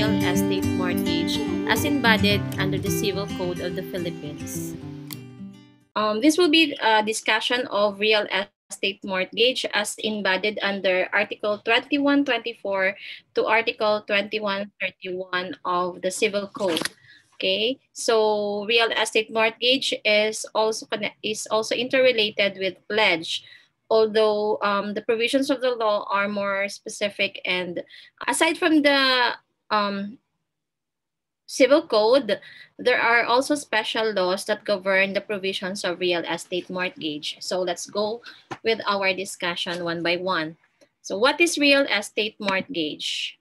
real estate mortgage as embodied under the Civil Code of the Philippines. Um, this will be a discussion of real estate mortgage as embodied under Article 2124 to Article 2131 of the Civil Code. Okay, so real estate mortgage is also is also interrelated with pledge, although um, the provisions of the law are more specific and aside from the um, civil code, there are also special laws that govern the provisions of real estate mortgage. So let's go with our discussion one by one. So what is real estate mortgage?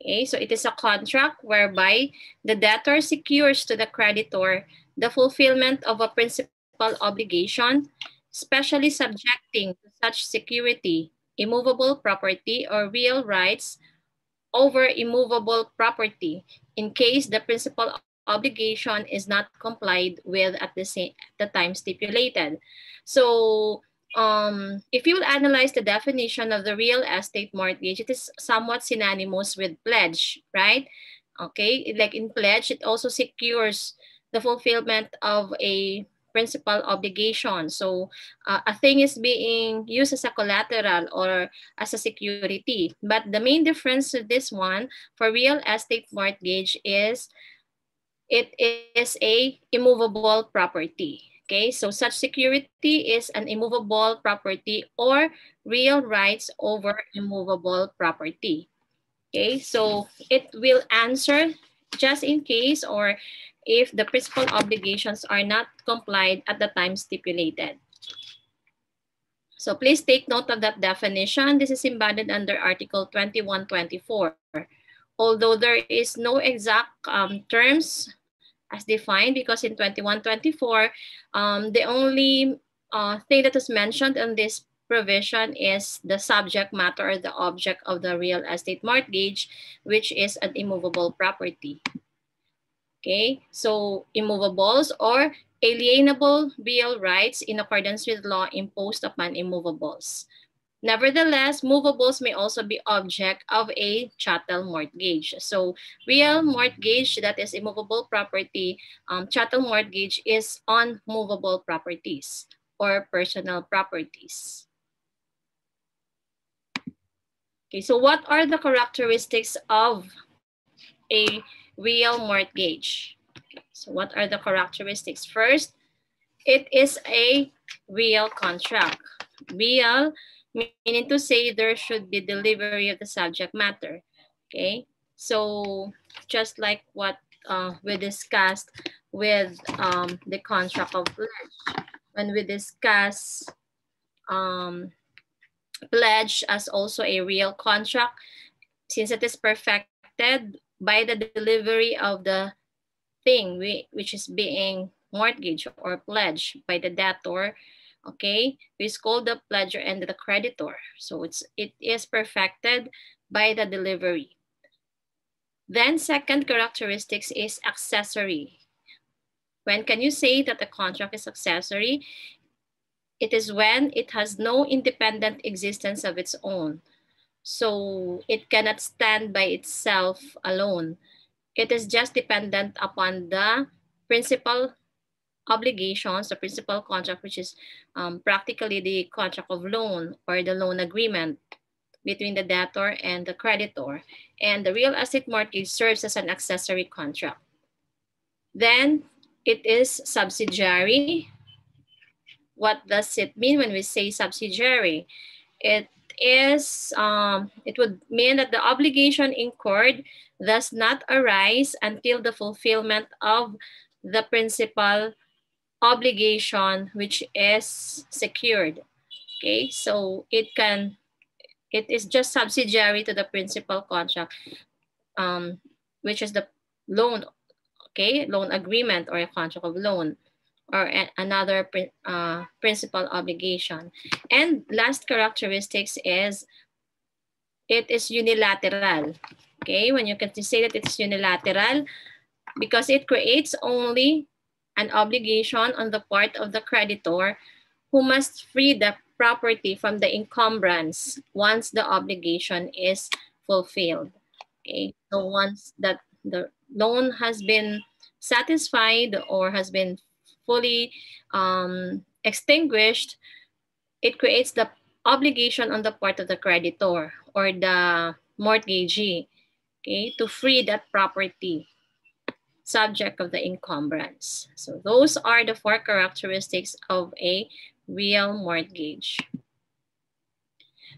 Okay, so it is a contract whereby the debtor secures to the creditor the fulfillment of a principal obligation, specially subjecting to such security immovable property or real rights over immovable property in case the principal obligation is not complied with at the same at the time stipulated. So um, if you analyze the definition of the real estate mortgage, it is somewhat synonymous with pledge, right? Okay, like in pledge, it also secures the fulfillment of a principal obligation. So uh, a thing is being used as a collateral or as a security. But the main difference with this one for real estate mortgage is it is a immovable property. Okay, so such security is an immovable property or real rights over immovable property. Okay, so it will answer just in case or if the principal obligations are not complied at the time stipulated. So please take note of that definition. This is embedded under Article 2124. Although there is no exact um, terms as defined because in 2124, um, the only uh, thing that is mentioned in this provision is the subject matter or the object of the real estate mortgage, which is an immovable property. Okay, so immovables or alienable real rights in accordance with law imposed upon immovables. Nevertheless, movables may also be object of a chattel mortgage. So real mortgage that is immovable property, um, chattel mortgage is on movable properties or personal properties. Okay, so what are the characteristics of a real mortgage? So what are the characteristics? First, it is a real contract. Real meaning to say there should be delivery of the subject matter. Okay, so just like what uh, we discussed with um, the contract of pledge, when we discuss um, pledge as also a real contract, since it is perfected by the delivery of the thing which is being mortgaged or pledged by the debtor, okay? We called the pledger and the creditor. So it's it is perfected by the delivery. Then second characteristics is accessory. When can you say that the contract is accessory? It is when it has no independent existence of its own so it cannot stand by itself alone it is just dependent upon the principal obligations, the principal contract, which is um, practically the contract of loan or the loan agreement between the debtor and the creditor. And the real estate mortgage serves as an accessory contract. Then it is subsidiary. What does it mean when we say subsidiary? It is, um, it would mean that the obligation incurred does not arise until the fulfillment of the principal obligation which is secured. Okay, so it can, it is just subsidiary to the principal contract, um, which is the loan, okay, loan agreement or a contract of loan or another uh, principal obligation. And last characteristics is it is unilateral. Okay, when you can say that it's unilateral, because it creates only an obligation on the part of the creditor who must free the property from the encumbrance once the obligation is fulfilled. Okay, so once that the loan has been satisfied or has been fully um, extinguished, it creates the obligation on the part of the creditor or the mortgagee okay, to free that property subject of the encumbrance. So those are the four characteristics of a real mortgage.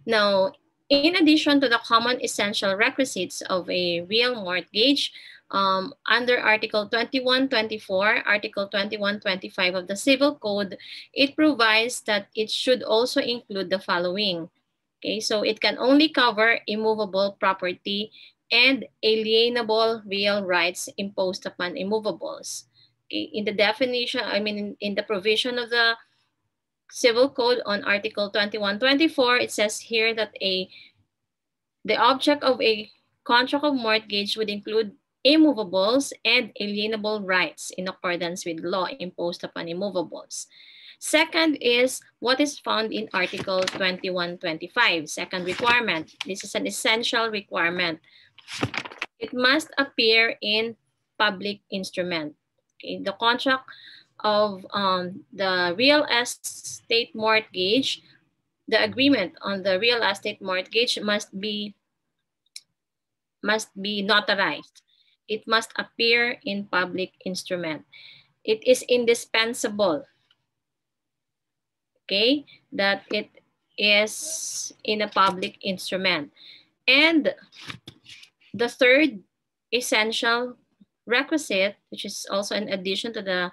Now, in addition to the common essential requisites of a real mortgage, um, under Article 2124, Article 2125 of the Civil Code, it provides that it should also include the following. Okay, so it can only cover immovable property and alienable real rights imposed upon immovables. Okay, in the definition, I mean, in, in the provision of the Civil Code on Article 2124, it says here that a the object of a contract of mortgage would include immovables and alienable rights in accordance with law imposed upon immovables. Second is what is found in Article 2125, second requirement. This is an essential requirement. It must appear in public instrument. In the contract of um, the real estate mortgage, the agreement on the real estate mortgage must be must be notarized it must appear in public instrument. It is indispensable, okay, that it is in a public instrument. And the third essential requisite, which is also in addition to the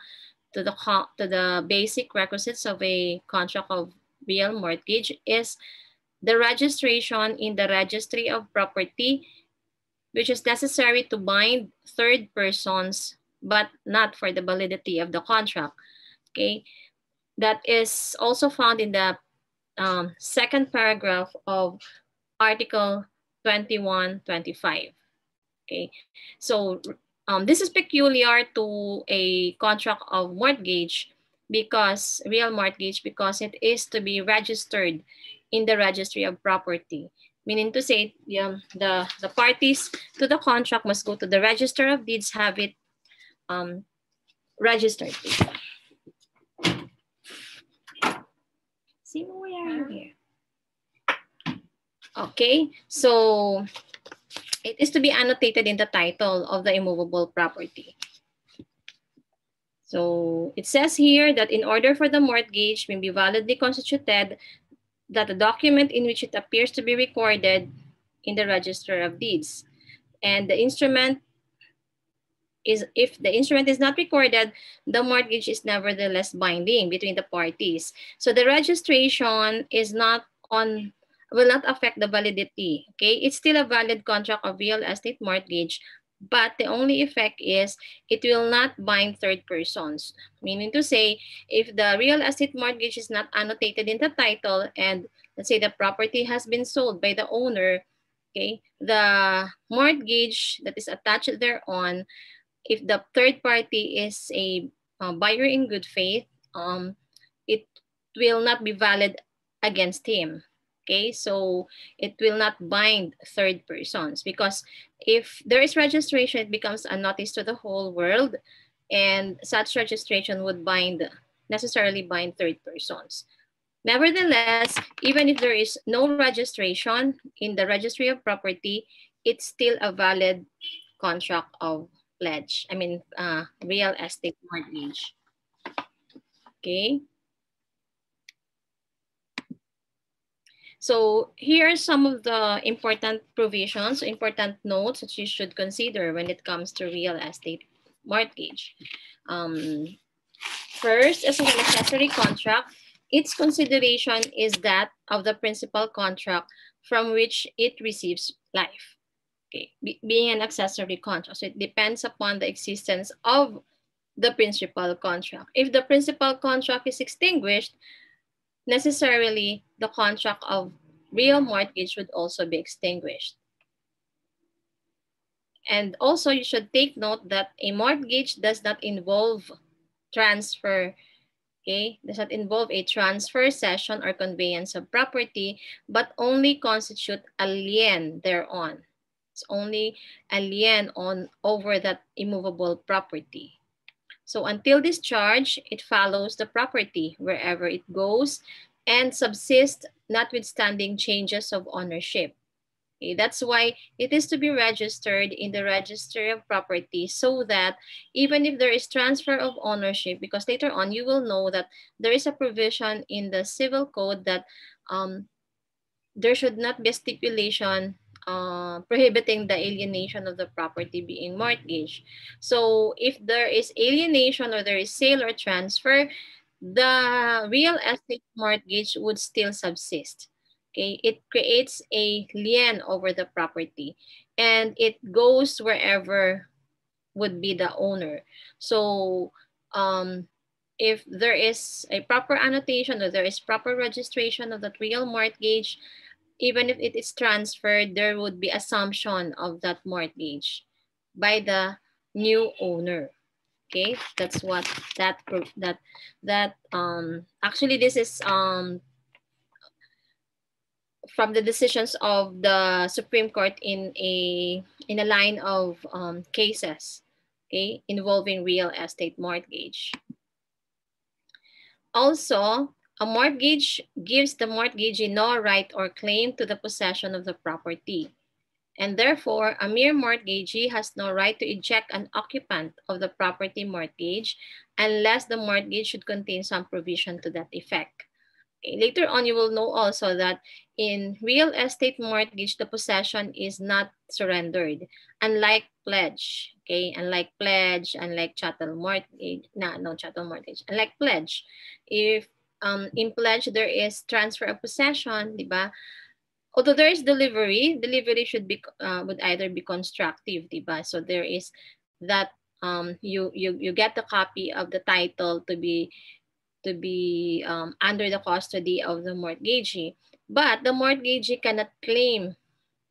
to the to the basic requisites of a contract of real mortgage, is the registration in the registry of property which is necessary to bind third persons, but not for the validity of the contract. Okay, that is also found in the um, second paragraph of Article 2125. Okay, so um, this is peculiar to a contract of mortgage because real mortgage because it is to be registered in the registry of property. Meaning to say, um, the, the parties to the contract must go to the register of deeds, have it um, registered. See, where are here? Okay, so it is to be annotated in the title of the immovable property. So it says here that in order for the mortgage may be validly constituted, that the document in which it appears to be recorded in the register of deeds. And the instrument is, if the instrument is not recorded, the mortgage is nevertheless binding between the parties. So the registration is not on, will not affect the validity, okay? It's still a valid contract of real estate mortgage, but the only effect is it will not bind third persons. Meaning to say, if the real estate mortgage is not annotated in the title and let's say the property has been sold by the owner, okay, the mortgage that is attached thereon, if the third party is a uh, buyer in good faith, um, it will not be valid against him. Okay, so it will not bind third persons because if there is registration, it becomes a notice to the whole world and such registration would bind, necessarily bind third persons. Nevertheless, even if there is no registration in the registry of property, it's still a valid contract of pledge. I mean, uh, real estate mortgage. Okay. So here are some of the important provisions, important notes that you should consider when it comes to real estate mortgage. Um, first, as an accessory contract, its consideration is that of the principal contract from which it receives life. Okay, Be being an accessory contract, so it depends upon the existence of the principal contract. If the principal contract is extinguished, necessarily the contract of real mortgage would also be extinguished. And also you should take note that a mortgage does not involve transfer, okay? Does not involve a transfer, cession or conveyance of property, but only constitute a lien thereon. It's only a lien on over that immovable property. So until discharge, it follows the property wherever it goes and subsists notwithstanding changes of ownership. Okay, that's why it is to be registered in the registry of property so that even if there is transfer of ownership, because later on you will know that there is a provision in the civil code that um, there should not be a stipulation uh, prohibiting the alienation of the property being mortgaged. So if there is alienation or there is sale or transfer, the real estate mortgage would still subsist. Okay, it creates a lien over the property and it goes wherever would be the owner. So um, if there is a proper annotation or there is proper registration of that real mortgage, even if it is transferred, there would be assumption of that mortgage by the new owner. Okay, that's what that proof that that um actually this is um from the decisions of the Supreme Court in a in a line of um, cases, okay, involving real estate mortgage. Also, a mortgage gives the mortgagee no right or claim to the possession of the property. And therefore, a mere mortgagee has no right to eject an occupant of the property mortgage unless the mortgage should contain some provision to that effect. Later on, you will know also that in real estate mortgage, the possession is not surrendered, unlike pledge, okay? Unlike pledge, unlike chattel mortgage, no, no chattel mortgage, unlike pledge. If um, in pledge, there is transfer of possession, di ba? Although there is delivery, delivery should be, uh, would either be constructive, di ba? So there is that um, you, you, you get the copy of the title to be to be um, under the custody of the mortgagee. But the mortgagee cannot claim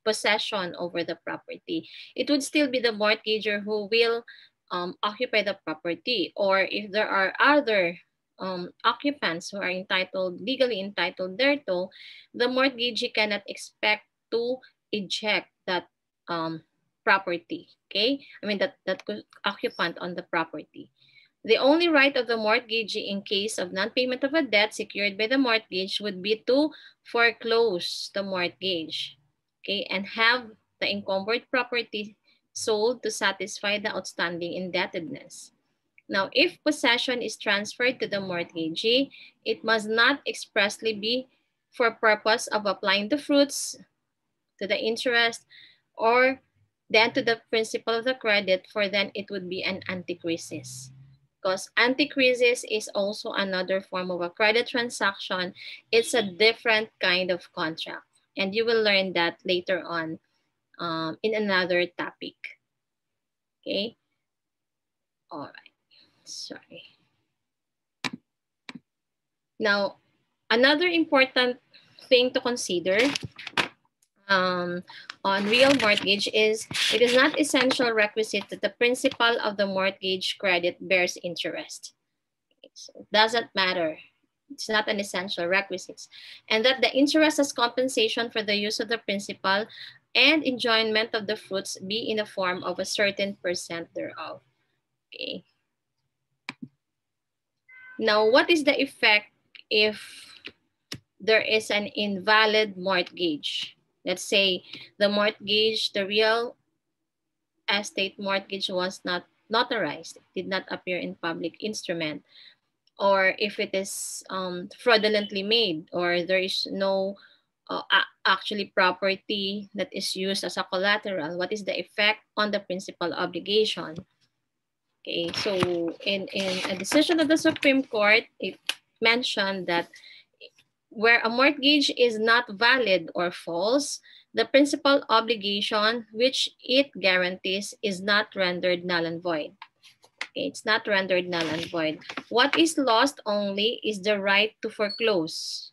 possession over the property. It would still be the mortgager who will um, occupy the property. Or if there are other um, occupants who are entitled, legally entitled thereto, the mortgagee cannot expect to eject that um, property, okay? I mean, that, that occupant on the property. The only right of the mortgagee in case of non-payment of a debt secured by the mortgage would be to foreclose the mortgage okay, and have the encumbered property sold to satisfy the outstanding indebtedness. Now, if possession is transferred to the mortgagee, it must not expressly be for purpose of applying the fruits to the interest or then to the principal of the credit, for then it would be an antichresis because antichresis is also another form of a credit transaction. It's a different kind of contract. And you will learn that later on um, in another topic. Okay. All right. Sorry. Now, another important thing to consider um, on real mortgage is it is not essential requisite that the principal of the mortgage credit bears interest. So it doesn't matter. It's not an essential requisite. And that the interest as compensation for the use of the principal and enjoyment of the fruits be in the form of a certain percent thereof. Okay. Now, what is the effect if there is an invalid mortgage? Let's say the mortgage, the real estate mortgage was not notarized, did not appear in public instrument, or if it is um, fraudulently made, or there is no uh, actually property that is used as a collateral, what is the effect on the principal obligation? Okay, so in, in a decision of the Supreme Court, it mentioned that where a mortgage is not valid or false, the principal obligation which it guarantees is not rendered null and void. Okay, it's not rendered null and void. What is lost only is the right to foreclose.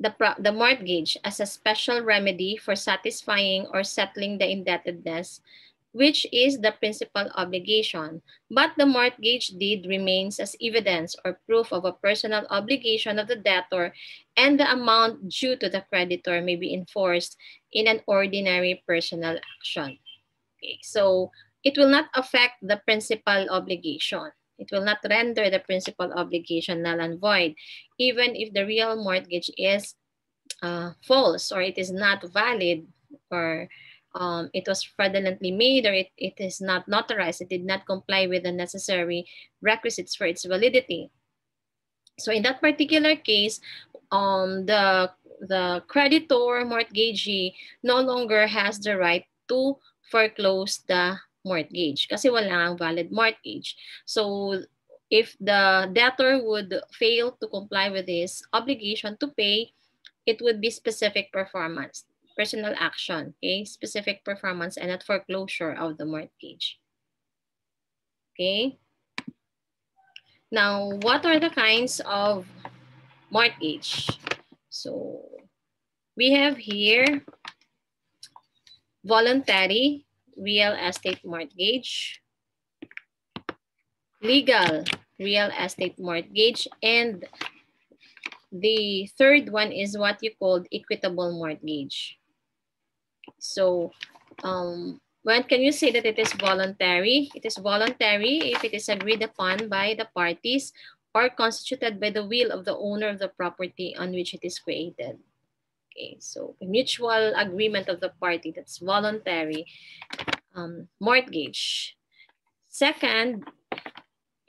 The, the mortgage as a special remedy for satisfying or settling the indebtedness which is the principal obligation. But the mortgage deed remains as evidence or proof of a personal obligation of the debtor and the amount due to the creditor may be enforced in an ordinary personal action. Okay, so it will not affect the principal obligation. It will not render the principal obligation null and void, even if the real mortgage is uh, false or it is not valid or um, it was fraudulently made or it, it is not notarized, it did not comply with the necessary requisites for its validity. So in that particular case, um, the, the creditor mortgagee no longer has the right to foreclose the mortgage kasi wala ang valid mortgage. So if the debtor would fail to comply with this obligation to pay, it would be specific performance personal action, okay? Specific performance and not foreclosure of the mortgage. Okay? Now, what are the kinds of mortgage? So, we have here voluntary real estate mortgage, legal real estate mortgage, and the third one is what you called equitable mortgage. So um, when can you say that it is voluntary? It is voluntary if it is agreed upon by the parties or constituted by the will of the owner of the property on which it is created. Okay, so mutual agreement of the party that's voluntary um, mortgage. Second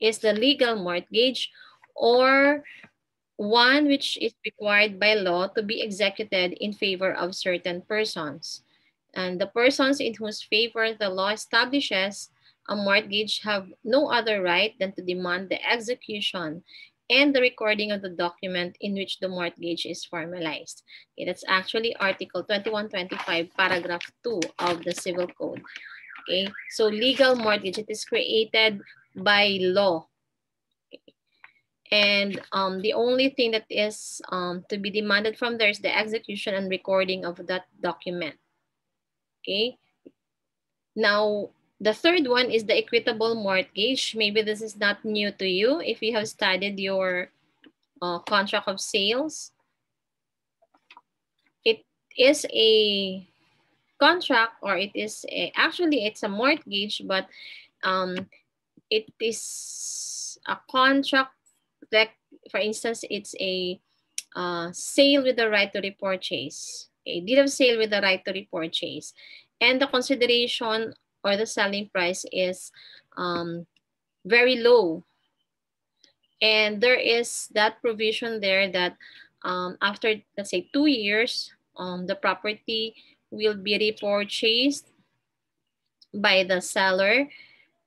is the legal mortgage or one which is required by law to be executed in favor of certain persons. And the persons in whose favor the law establishes a mortgage have no other right than to demand the execution and the recording of the document in which the mortgage is formalized. Okay, that's actually Article 2125, Paragraph 2 of the Civil Code. Okay, so legal mortgage, it is created by law. And um, the only thing that is um, to be demanded from there is the execution and recording of that document. Okay. Now, the third one is the equitable mortgage. Maybe this is not new to you if you have studied your uh, contract of sales. It is a contract or it is a, actually it's a mortgage, but um, it is a contract that, for instance, it's a uh, sale with the right to repurchase a deed of sale with the right to repurchase. And the consideration or the selling price is um, very low. And there is that provision there that um, after, let's say, two years, um, the property will be repurchased by the seller,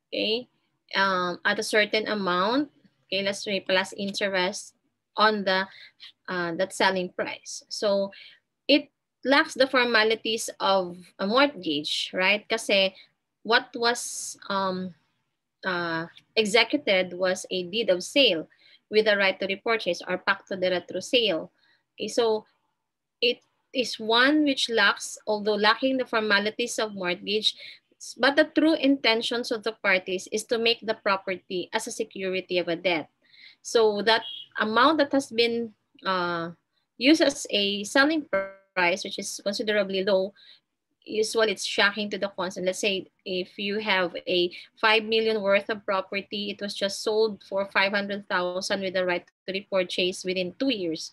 okay, um, at a certain amount, okay, let's say plus interest on the uh, that selling price. So it lacks the formalities of a mortgage, right? Kasi what was um, uh, executed was a deed of sale with a right to repurchase or pacto de retro sale. Okay, so it is one which lacks, although lacking the formalities of mortgage, but the true intentions of the parties is to make the property as a security of a debt. So that amount that has been uh, used as a selling price which is considerably low, usually it's shocking to the consumer. Let's say if you have a 5 million worth of property, it was just sold for 500,000 with the right to repurchase within two years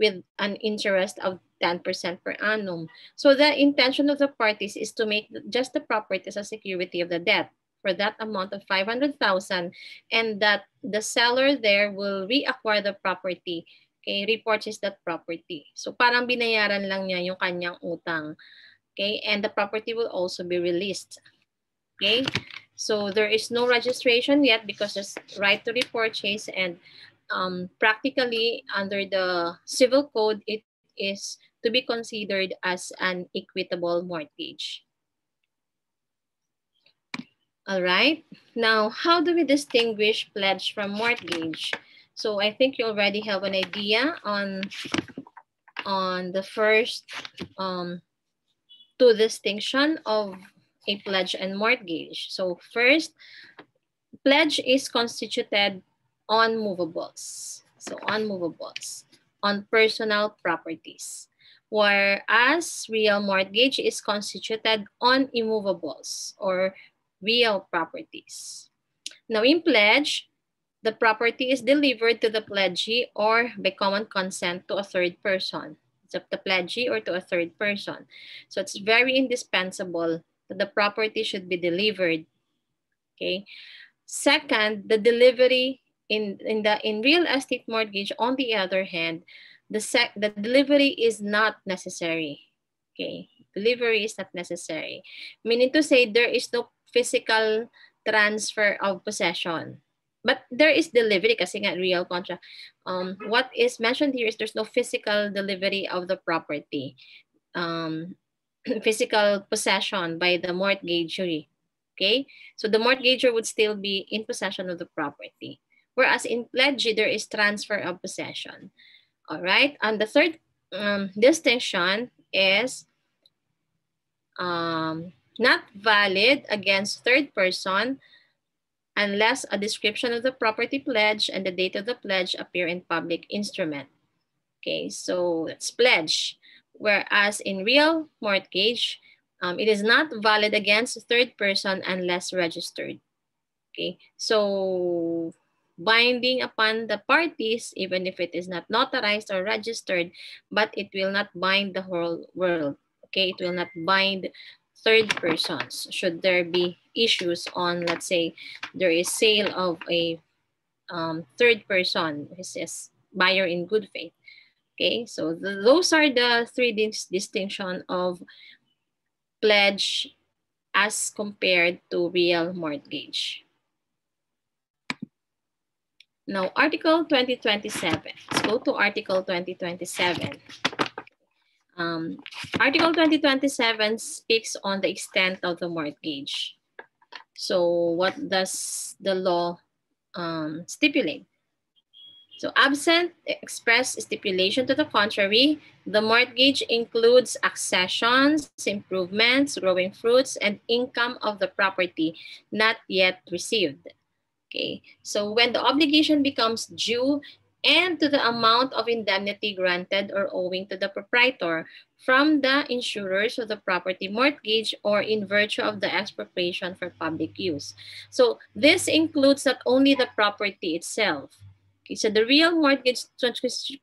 with an interest of 10% per annum. So the intention of the parties is to make just the property as a security of the debt for that amount of 500,000 and that the seller there will reacquire the property Okay, repurchase that property. So parang binayaran lang niya yung kanyang utang. Okay, and the property will also be released. Okay, so there is no registration yet because there's right to repurchase and um, practically under the civil code, it is to be considered as an equitable mortgage. All right, now how do we distinguish pledge from mortgage? So I think you already have an idea on, on the first um, two distinction of a pledge and mortgage. So first, pledge is constituted on movables. So on movables, on personal properties. Whereas real mortgage is constituted on immovables or real properties. Now in pledge, the property is delivered to the pledgee or by common consent to a third person. It's the pledgee or to a third person. So it's very indispensable that the property should be delivered. Okay. Second, the delivery in, in the in real estate mortgage, on the other hand, the sec the delivery is not necessary. Okay. Delivery is not necessary. Meaning to say there is no physical transfer of possession but there is delivery kasi nga real contract. Um, what is mentioned here is there's no physical delivery of the property. Um, physical possession by the mortgagor. Okay, so the mortgagor would still be in possession of the property. Whereas in pledge, there is transfer of possession. All right, and the third um, distinction is um, not valid against third person unless a description of the property pledge and the date of the pledge appear in public instrument. Okay, so that's pledge. Whereas in real mortgage, um, it is not valid against third person unless registered. Okay, so binding upon the parties, even if it is not notarized or registered, but it will not bind the whole world. Okay, it will not bind third persons should there be issues on, let's say, there is sale of a um, third person, this is buyer in good faith. Okay, so those are the three dis distinction of pledge as compared to real mortgage. Now, Article 2027. Let's go to Article 2027. Um, Article 2027 speaks on the extent of the mortgage. So what does the law um, stipulate? So absent express stipulation to the contrary, the mortgage includes accessions, improvements, growing fruits, and income of the property not yet received. Okay, so when the obligation becomes due and to the amount of indemnity granted or owing to the proprietor from the insurers of the property mortgage or in virtue of the expropriation for public use. So this includes not only the property itself. Okay, so the real mortgage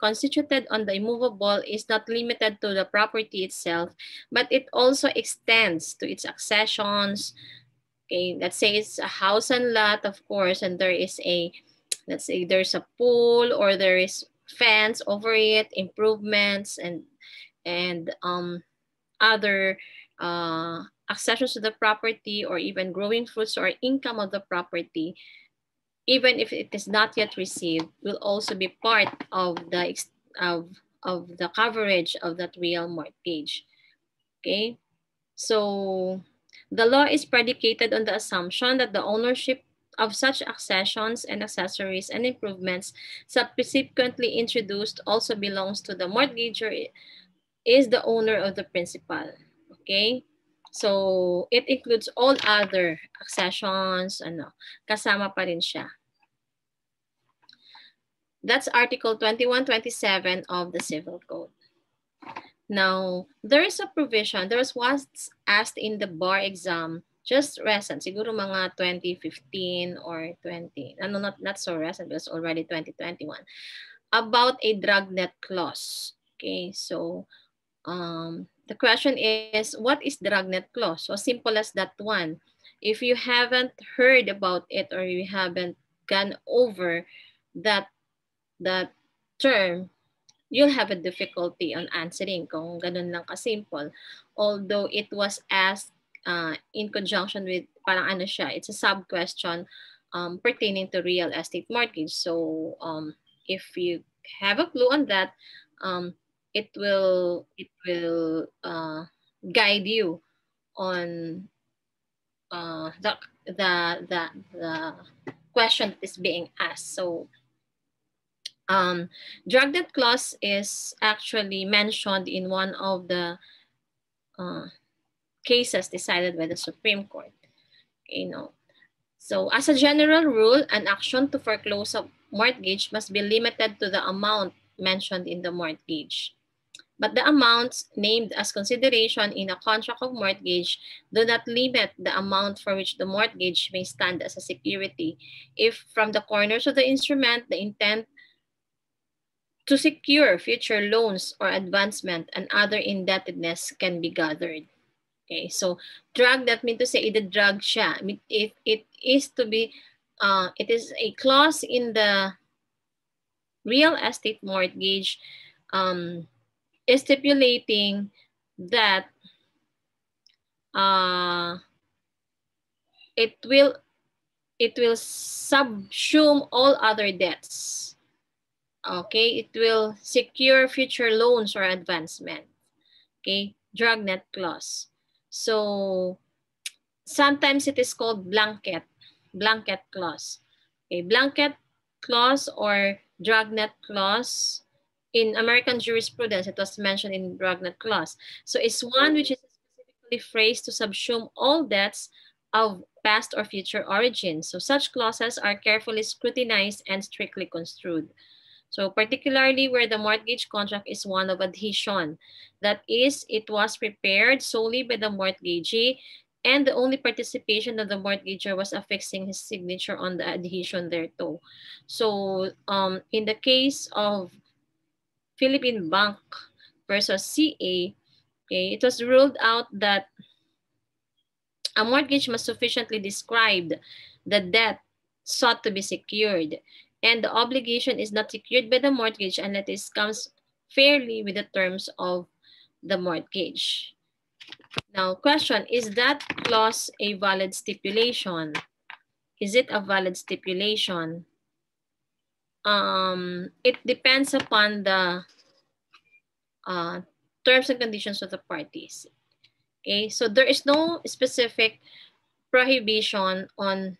constituted on the immovable is not limited to the property itself, but it also extends to its accessions. Okay, let's say it's a house and lot, of course, and there is a let's say there's a pool or there is fence over it, improvements and and um, other uh, accessions to the property or even growing fruits or income of the property, even if it is not yet received, will also be part of the of of the coverage of that real mortgage. Okay, so the law is predicated on the assumption that the ownership of such accessions and accessories and improvements subsequently introduced also belongs to the mortgagor is the owner of the principal. Okay? So, it includes all other accessions, ano, kasama pa rin siya. That's Article 2127 of the Civil Code. Now, there is a provision, there was once asked in the bar exam just recent, siguro mga 2015 or 20, ano, not, not so recent because already 2021, about a dragnet clause. Okay, so um, the question is, what is dragnet clause? So simple as that one. If you haven't heard about it or you haven't gone over that, that term, you'll have a difficulty on answering kung ganun lang ka-simple. Although it was asked uh, in conjunction with, parang ano siya, it's a sub-question um, pertaining to real estate mortgage. So um, if you have a clue on that, um, it will it will uh, guide you on uh, the, the the the question that is being asked. So um, dragnet clause is actually mentioned in one of the uh, cases decided by the Supreme Court. You know, So as a general rule, an action to foreclose a mortgage must be limited to the amount mentioned in the mortgage. But the amounts named as consideration in a contract of mortgage do not limit the amount for which the mortgage may stand as a security if from the corners of the instrument the intent to secure future loans or advancement and other indebtedness can be gathered. Okay, so drug that means to say the drug siya. It, it is to be, uh, it is a clause in the real estate mortgage um, stipulating that uh, it will it will subsume all other debts. Okay, it will secure future loans or advancement. Okay, dragnet clause. So sometimes it is called blanket, blanket clause. Okay, blanket clause or dragnet clause in American jurisprudence, it was mentioned in dragnet clause. So it's one which is specifically phrased to subsume all debts of past or future origin. So such clauses are carefully scrutinized and strictly construed. So particularly where the mortgage contract is one of adhesion. That is, it was prepared solely by the mortgagee and the only participation of the mortgager was affixing his signature on the adhesion thereto. So um, in the case of Philippine Bank versus CA, okay, it was ruled out that a mortgage must sufficiently describe the debt sought to be secured and the obligation is not secured by the mortgage unless it comes fairly with the terms of the mortgage. Now, question, is that clause a valid stipulation? Is it a valid stipulation? Um, it depends upon the uh, terms and conditions of the parties. Okay, so there is no specific prohibition on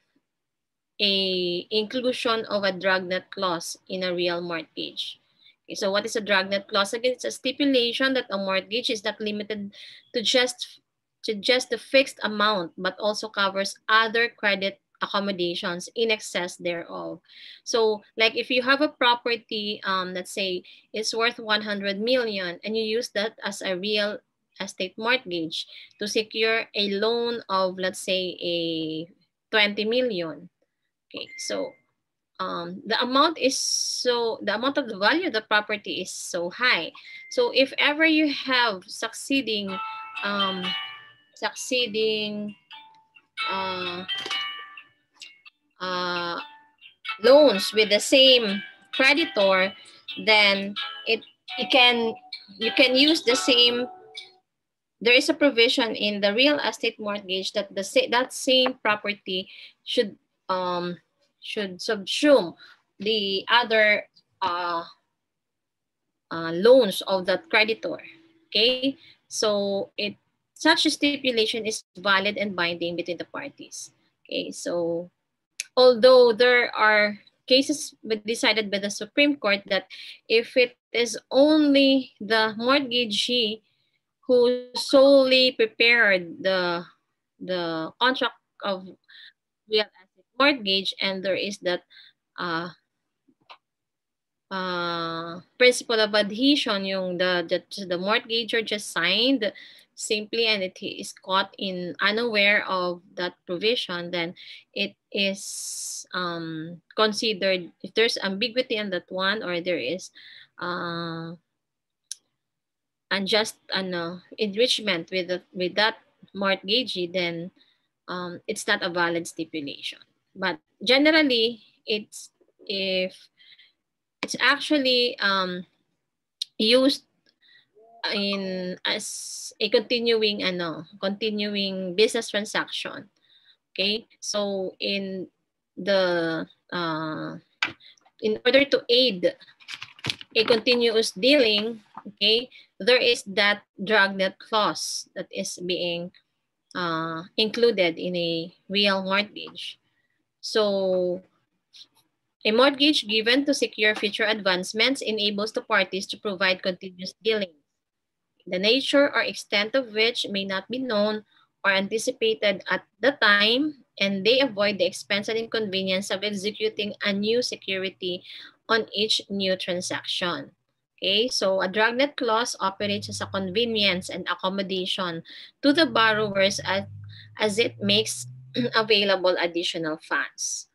a inclusion of a dragnet clause in a real mortgage. Okay, so what is a dragnet clause? Again, it's a stipulation that a mortgage is not limited to just to just the fixed amount, but also covers other credit accommodations in excess thereof. So like if you have a property, um, let's say it's worth 100 million and you use that as a real estate mortgage to secure a loan of, let's say, a 20 million. Okay, so um, the amount is so, the amount of the value of the property is so high. So if ever you have succeeding, um, succeeding uh, uh, loans with the same creditor, then it you can you can use the same there is a provision in the real estate mortgage that the that same property should um should subsume the other uh, uh, loans of that creditor. Okay, so it such a stipulation is valid and binding between the parties. Okay, so although there are cases decided by the Supreme Court that if it is only the mortgagee who solely prepared the the contract of real mortgage and there is that uh, uh, principle of adhesion, yung the, the, the mortgager just signed simply and it is caught in unaware of that provision, then it is um, considered, if there's ambiguity on that one or there is uh, unjust ano, enrichment with, the, with that mortgagee, then um, it's not a valid stipulation. But generally, it's if it's actually um, used in as a continuing ano continuing business transaction. Okay? So in the uh, in order to aid a continuous dealing okay there is that drug dragnet clause that is being uh, included in a real mortgage so a mortgage given to secure future advancements enables the parties to provide continuous dealing, the nature or extent of which may not be known or anticipated at the time and they avoid the expense and inconvenience of executing a new security on each new transaction. Okay, so a dragnet clause operates as a convenience and accommodation to the borrowers as, as it makes available additional funds.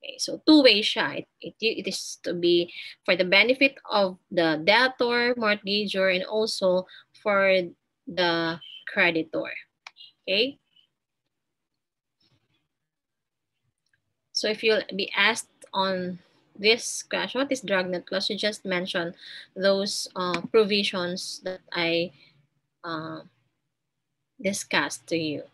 Okay, so two-way siya. It, it, it is to be for the benefit of the debtor, mortgagor, and also for the creditor. Okay? So if you'll be asked on this question, what is dragnet clause? You just mention those uh, provisions that I uh, discussed to you.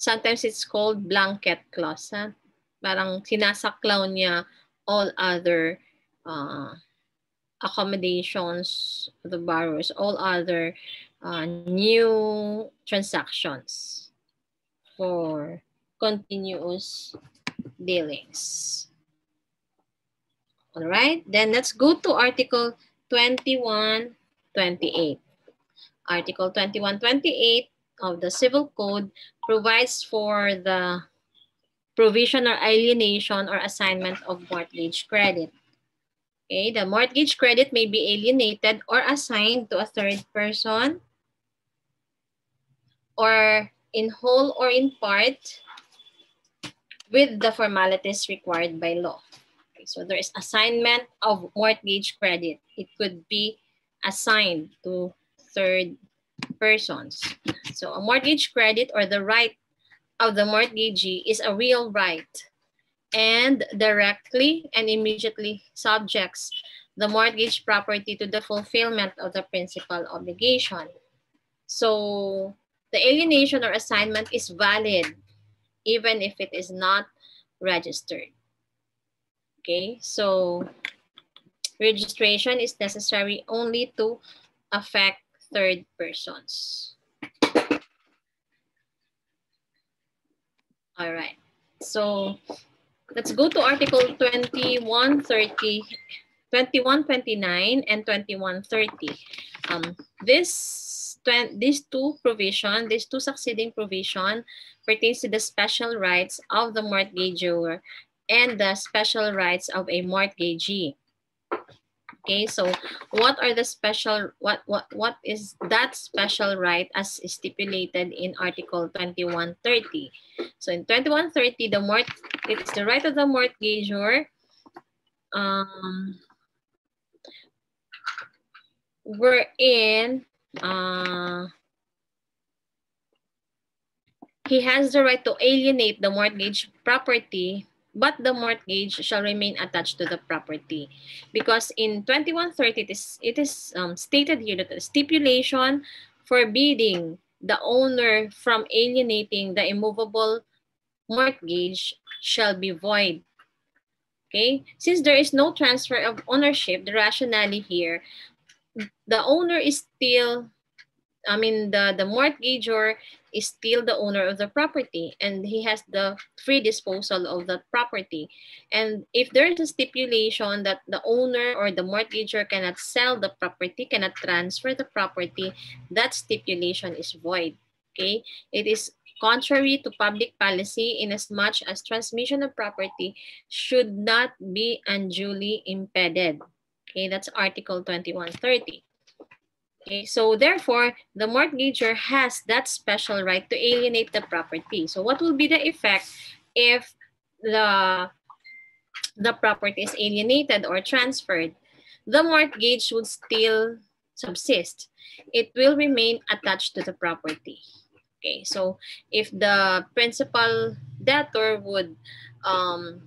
Sometimes it's called blanket clause. Ha? Parang sinasaklaw niya all other uh, accommodations of the borrowers, all other uh, new transactions for continuous dealings. All right, then let's go to Article 2128. Article 2128 of the Civil Code provides for the provision or alienation or assignment of mortgage credit. Okay, the mortgage credit may be alienated or assigned to a third person or in whole or in part with the formalities required by law. Okay, so there is assignment of mortgage credit. It could be assigned to third persons. So a mortgage credit or the right of the mortgagee is a real right and directly and immediately subjects the mortgage property to the fulfillment of the principal obligation. So the alienation or assignment is valid even if it is not registered. Okay, so registration is necessary only to affect third persons. All right, so let's go to Article 2130, 2129 and 2130. Um, this, these two provision, these two succeeding provision pertains to the special rights of the mortgagor and the special rights of a mortgagee. Okay, so what are the special, what, what, what is that special right as stipulated in Article 2130? So in 2130, the mort, it's the right of the mortgagor um, wherein uh, he has the right to alienate the mortgage property but the mortgage shall remain attached to the property. Because in 2130, it is, it is um, stated here that the stipulation forbidding the owner from alienating the immovable mortgage shall be void. Okay, since there is no transfer of ownership, the rationale here, the owner is still, I mean, the, the mortgagor is still the owner of the property and he has the free disposal of that property. And if there is a stipulation that the owner or the mortgager cannot sell the property, cannot transfer the property, that stipulation is void. Okay, it is contrary to public policy in as much as transmission of property should not be unduly impeded. Okay, that's Article 2130. Okay, so therefore, the mortgagor has that special right to alienate the property. So what will be the effect if the, the property is alienated or transferred? The mortgage would still subsist. It will remain attached to the property. Okay, so if the principal debtor would um,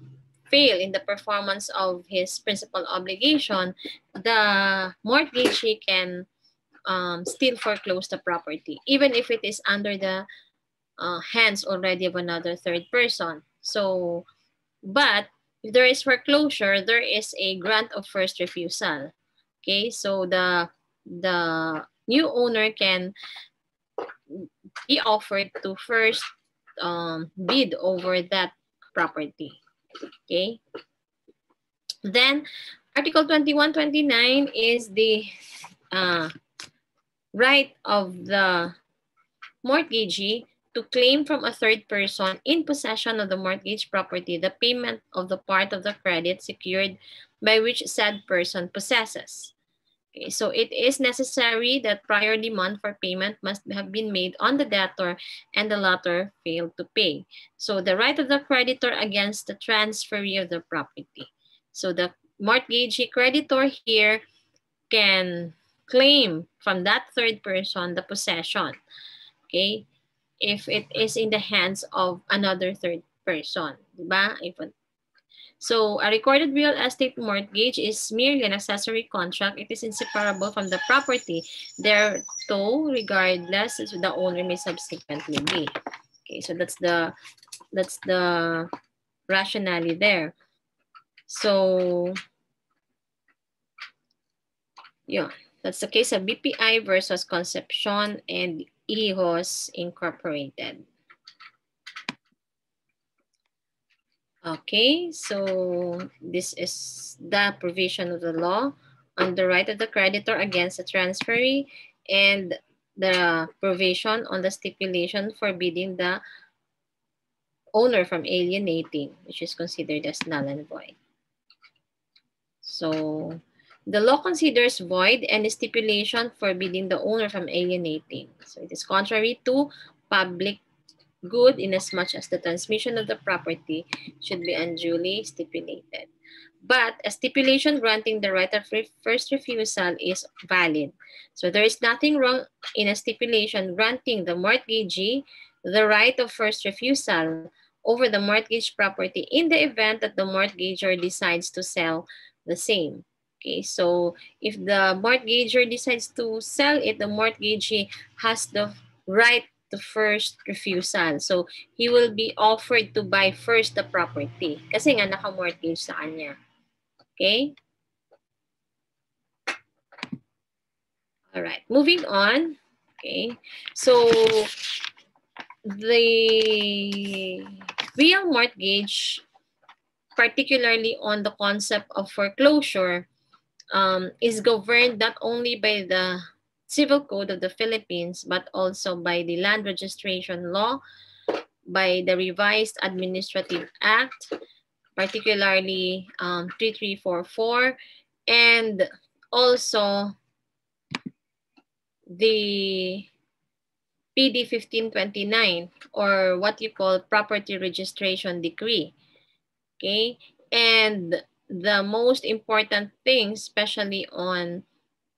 fail in the performance of his principal obligation, the mortgagee can um, still foreclose the property, even if it is under the uh, hands already of another third person. So, but if there is foreclosure, there is a grant of first refusal. Okay, so the the new owner can be offered to first um, bid over that property. Okay. Then Article 2129 is the uh, right of the mortgagee to claim from a third person in possession of the mortgage property the payment of the part of the credit secured by which said person possesses. Okay, so it is necessary that prior demand for payment must have been made on the debtor and the latter failed to pay. So the right of the creditor against the transferee of the property. So the mortgagee creditor here can claim from that third person the possession. Okay, if it is in the hands of another third person. Diba? If so a recorded real estate mortgage is merely an accessory contract. It is inseparable from the property. Therefore, regardless, the owner may subsequently be. Okay, so that's the that's the rationale there. So yeah, that's the case of BPI versus Concepcion and Hijos Incorporated. Okay, so this is the provision of the law on the right of the creditor against the transferee and the provision on the stipulation forbidding the owner from alienating, which is considered as null and void. So the law considers void any stipulation forbidding the owner from alienating. So it is contrary to public good inasmuch as much as the transmission of the property should be unduly stipulated. But a stipulation granting the right of first refusal is valid. So there is nothing wrong in a stipulation granting the mortgagee the right of first refusal over the mortgage property in the event that the mortgager decides to sell the same. Okay, so if the mortgager decides to sell it, the mortgagee eh, has the right to first refusal. So, he will be offered to buy first the property. Kasi nga naka-mortgage sa kanya. Okay? Alright, moving on. Okay, so the real mortgage, particularly on the concept of foreclosure, um, is governed not only by the Civil Code of the Philippines, but also by the Land Registration Law, by the Revised Administrative Act, particularly um, 3344, and also the PD 1529 or what you call property registration decree. Okay, and the most important thing, especially on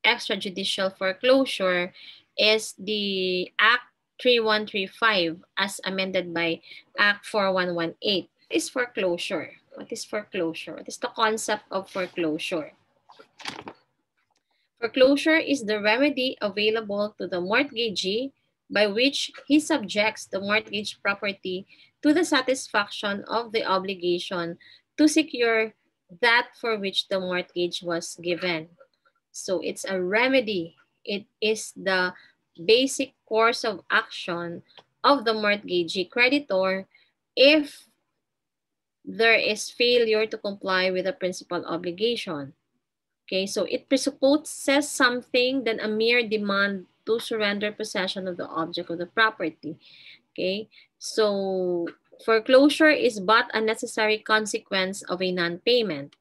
extrajudicial foreclosure is the Act 3135 as amended by Act 4118 is foreclosure. What is foreclosure? What is the concept of foreclosure? Foreclosure is the remedy available to the mortgagee by which he subjects the mortgage property to the satisfaction of the obligation to secure that for which the mortgage was given. So it's a remedy. It is the basic course of action of the mortgagee creditor if there is failure to comply with the principal obligation. Okay, so it presupposes something than a mere demand to surrender possession of the object of the property. Okay, so foreclosure is but a necessary consequence of a non-payment.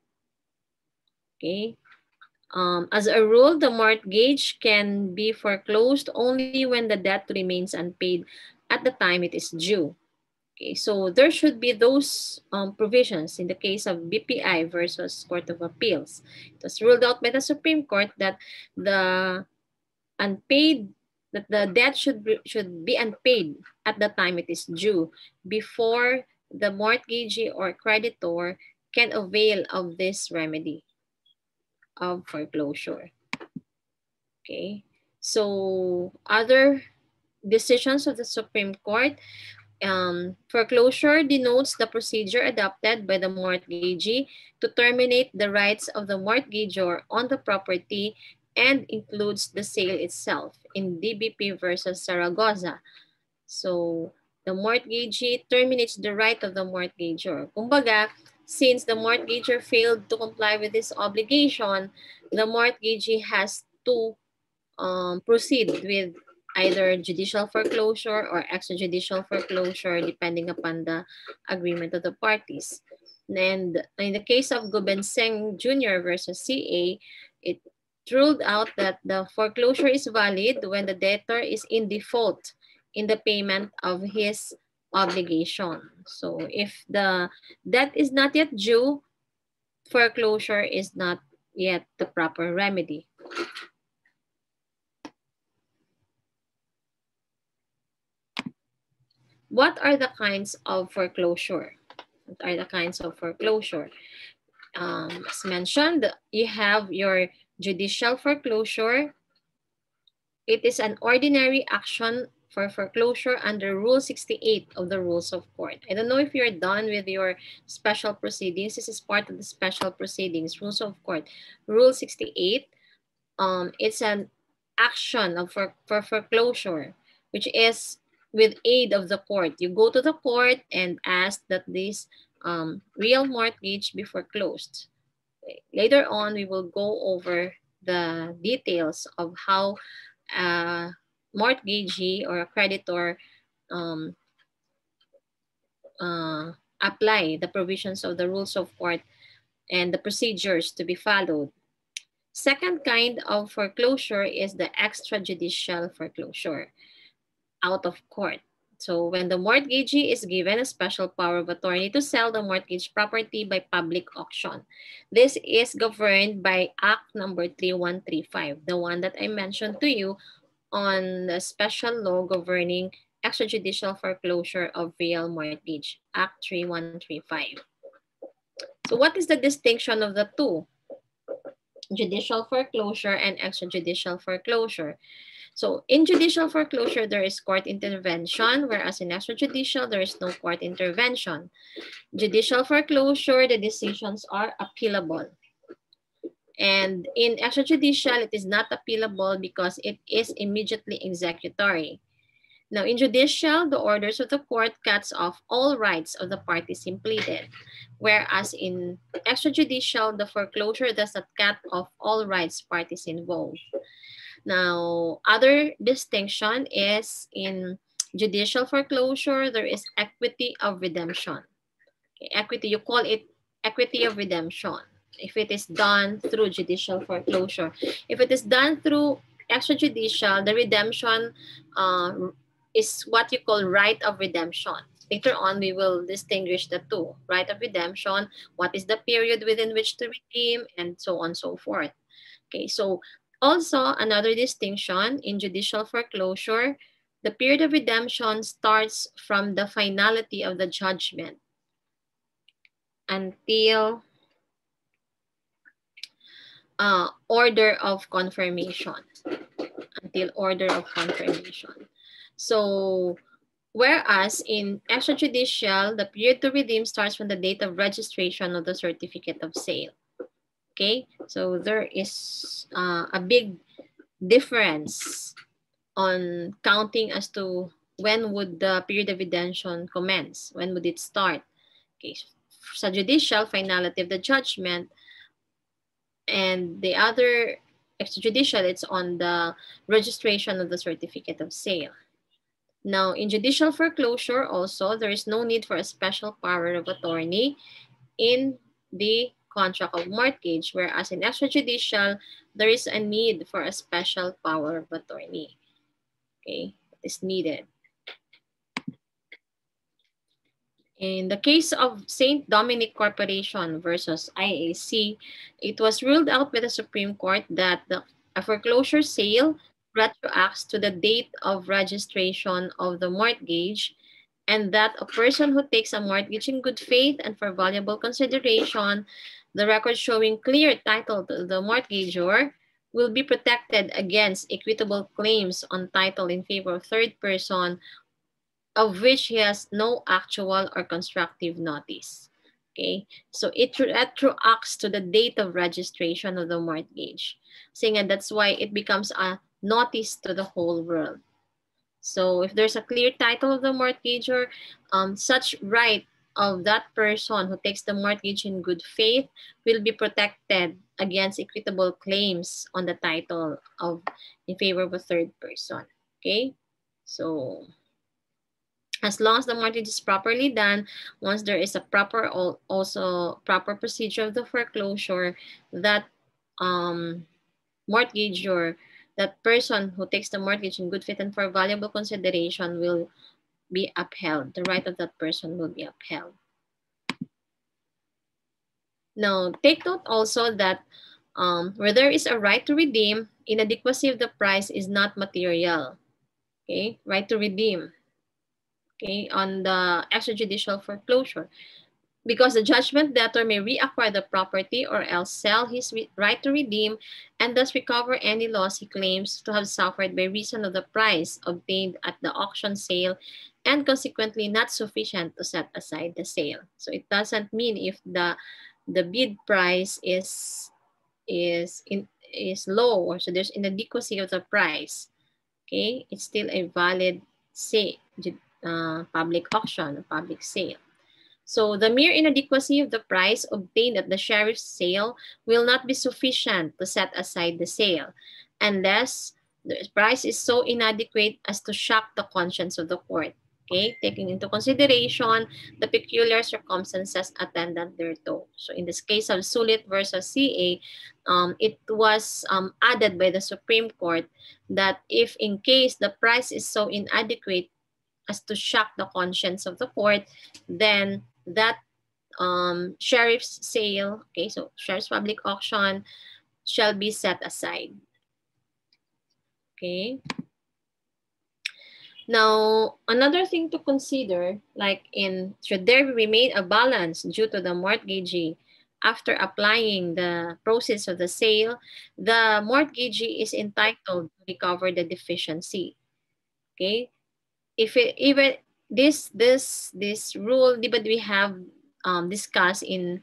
Okay, um, as a rule, the mortgage can be foreclosed only when the debt remains unpaid at the time it is due. Okay, so there should be those um, provisions in the case of BPI versus Court of Appeals. It was ruled out by the Supreme Court that the unpaid that the debt should be, should be unpaid at the time it is due before the mortgagee or creditor can avail of this remedy of foreclosure. Okay, so other decisions of the Supreme Court, um, foreclosure denotes the procedure adopted by the mortgagee to terminate the rights of the mortgagor on the property and includes the sale itself in DBP versus Zaragoza. So the mortgagee terminates the right of the mortgagor. Kumbaga, since the mortgager failed to comply with this obligation, the mortgagee has to um, proceed with either judicial foreclosure or extrajudicial foreclosure depending upon the agreement of the parties. And in the case of Gubenseng Jr. versus CA, it ruled out that the foreclosure is valid when the debtor is in default in the payment of his obligation. So if the debt is not yet due, foreclosure is not yet the proper remedy. What are the kinds of foreclosure? What are the kinds of foreclosure? Um, as mentioned, you have your judicial foreclosure. It is an ordinary action for foreclosure under Rule 68 of the Rules of Court. I don't know if you're done with your special proceedings. This is part of the special proceedings, Rules of Court. Rule 68, um, it's an action of for, for foreclosure, which is with aid of the court. You go to the court and ask that this um, real mortgage be foreclosed. Later on, we will go over the details of how a mortgagee or a creditor um, uh, apply the provisions of the rules of court and the procedures to be followed. Second kind of foreclosure is the extrajudicial foreclosure out of court. So when the mortgagee is given a special power of attorney to sell the mortgage property by public auction. This is governed by Act number 3135, the one that I mentioned to you on the special law governing extrajudicial foreclosure of real mortgage, Act 3135. So what is the distinction of the two? Judicial foreclosure and extrajudicial foreclosure. So in judicial foreclosure, there is court intervention, whereas in extrajudicial, there is no court intervention. Judicial foreclosure, the decisions are appealable. And in extrajudicial, it is not appealable because it is immediately executory. Now, in judicial, the orders of the court cuts off all rights of the parties impleaded, whereas in extrajudicial, the foreclosure does not cut off all rights parties involved. Now, other distinction is in judicial foreclosure, there is equity of redemption. Okay, equity, you call it equity of redemption if it is done through judicial foreclosure. If it is done through extrajudicial, the redemption uh, is what you call right of redemption. Later on, we will distinguish the two. Right of redemption, what is the period within which to redeem, and so on and so forth. Okay, so also, another distinction in judicial foreclosure, the period of redemption starts from the finality of the judgment until uh, order of confirmation. Until order of confirmation. So, whereas in extrajudicial, the period to redeem starts from the date of registration of the certificate of sale. Okay, so there is uh, a big difference on counting as to when would the period of redemption commence, when would it start. Okay, sa judicial, finality of the judgment, and the other extrajudicial, it's on the registration of the certificate of sale. Now, in judicial foreclosure also, there is no need for a special power of attorney in the contract of mortgage, whereas in extrajudicial, there is a need for a special power of attorney. Okay, it is needed. In the case of St. Dominic Corporation versus IAC, it was ruled out by the Supreme Court that the, a foreclosure sale retroacts to the date of registration of the mortgage and that a person who takes a mortgage in good faith and for valuable consideration the record showing clear title to the mortgagor will be protected against equitable claims on title in favor of third person of which he has no actual or constructive notice. Okay, so it retroacts to the date of registration of the mortgage. Saying that that's why it becomes a notice to the whole world. So if there's a clear title of the mortgagor, um, such right of that person who takes the mortgage in good faith will be protected against equitable claims on the title of in favor of a third person. Okay, so as long as the mortgage is properly done, once there is a proper also proper procedure of the foreclosure, that um, mortgagor, that person who takes the mortgage in good faith and for valuable consideration will be upheld. The right of that person will be upheld. Now, take note also that um, where there is a right to redeem, inadequacy of the price is not material. Okay, right to redeem. Okay, on the extrajudicial foreclosure. Because the judgment debtor may reacquire the property or else sell his right to redeem and thus recover any loss he claims to have suffered by reason of the price obtained at the auction sale and consequently not sufficient to set aside the sale. So it doesn't mean if the the bid price is is in is low or so there's inadequacy of the price okay it's still a valid say uh, public auction public sale so the mere inadequacy of the price obtained at the sheriff's sale will not be sufficient to set aside the sale unless the price is so inadequate as to shock the conscience of the court okay, taking into consideration the peculiar circumstances attendant thereto. So in this case of Sulit versus CA, um, it was um, added by the Supreme Court that if in case the price is so inadequate as to shock the conscience of the court, then that um, sheriff's sale, okay, so sheriff's public auction shall be set aside. Okay. Now, another thing to consider, like in, should there remain a balance due to the mortgagee after applying the process of the sale, the mortgagee is entitled to recover the deficiency. Okay? If it, even this this this rule, but we have um, discussed in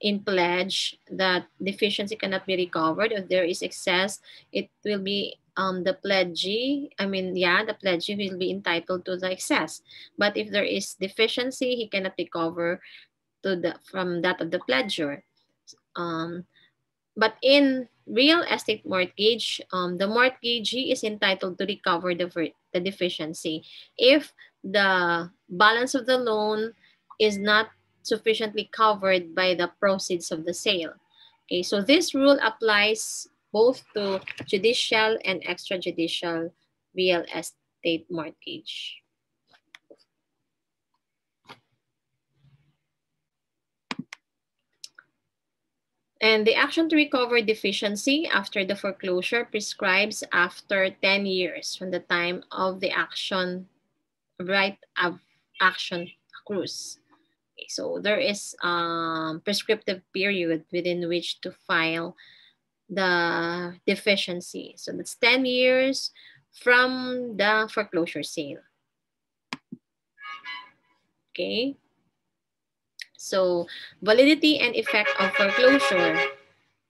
in pledge that deficiency cannot be recovered. If there is excess, it will be um, the pledgee, I mean, yeah, the pledgee will be entitled to the excess. But if there is deficiency, he cannot recover to the from that of the pledger. Um, but in real estate mortgage, um, the mortgagee is entitled to recover the, the deficiency if the balance of the loan is not sufficiently covered by the proceeds of the sale. Okay, so this rule applies both to judicial and extrajudicial real estate mortgage. And the action to recover deficiency after the foreclosure prescribes after 10 years from the time of the action, right of action accrues. So there is a um, prescriptive period within which to file the deficiency. So that's 10 years from the foreclosure sale. Okay. So validity and effect of foreclosure.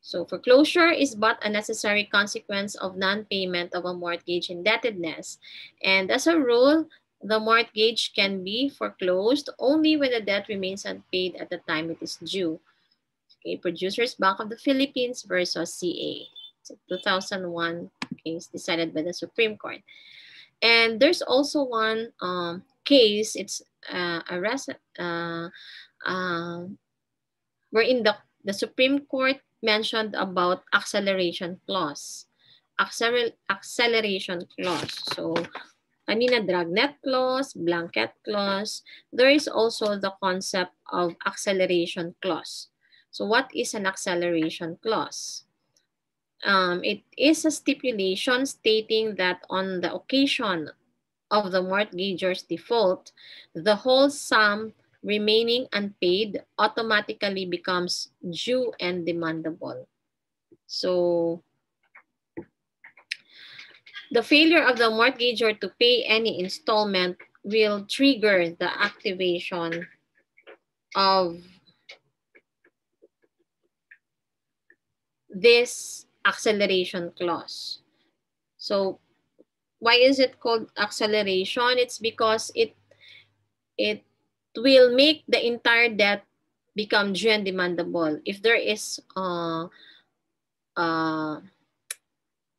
So foreclosure is but a necessary consequence of non-payment of a mortgage indebtedness. And as a rule, the mortgage can be foreclosed only when the debt remains unpaid at the time it is due. Okay, Producers Bank of the Philippines versus CA. It's a 2001 case decided by the Supreme Court. And there's also one um, case, it's uh, a res uh, uh, wherein the, the Supreme Court mentioned about acceleration clause. Acceler acceleration clause. So, kanina dragnet clause, blanket clause. There is also the concept of acceleration clause. So what is an acceleration clause? Um, it is a stipulation stating that on the occasion of the mortgager's default, the whole sum remaining unpaid automatically becomes due and demandable. So the failure of the mortgagor to pay any installment will trigger the activation of this acceleration clause. So why is it called acceleration? It's because it it will make the entire debt become due and demandable. If there is uh, uh,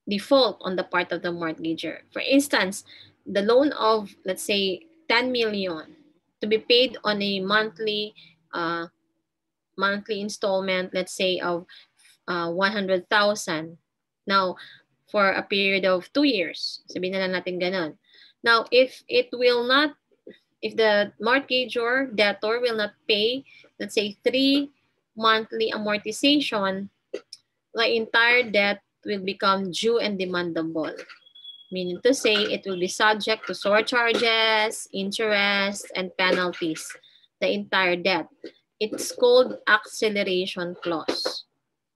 default on the part of the mortgager. For instance, the loan of, let's say, 10 million to be paid on a monthly uh, monthly installment, let's say, of uh, 100,000. Now, for a period of two years. Sabihin na natin ganun. Now, if it will not, if the mortgagor, debtor will not pay, let's say, three monthly amortization, the entire debt will become due and demandable. Meaning to say, it will be subject to surcharges, interest, and penalties, the entire debt. It's called acceleration clause.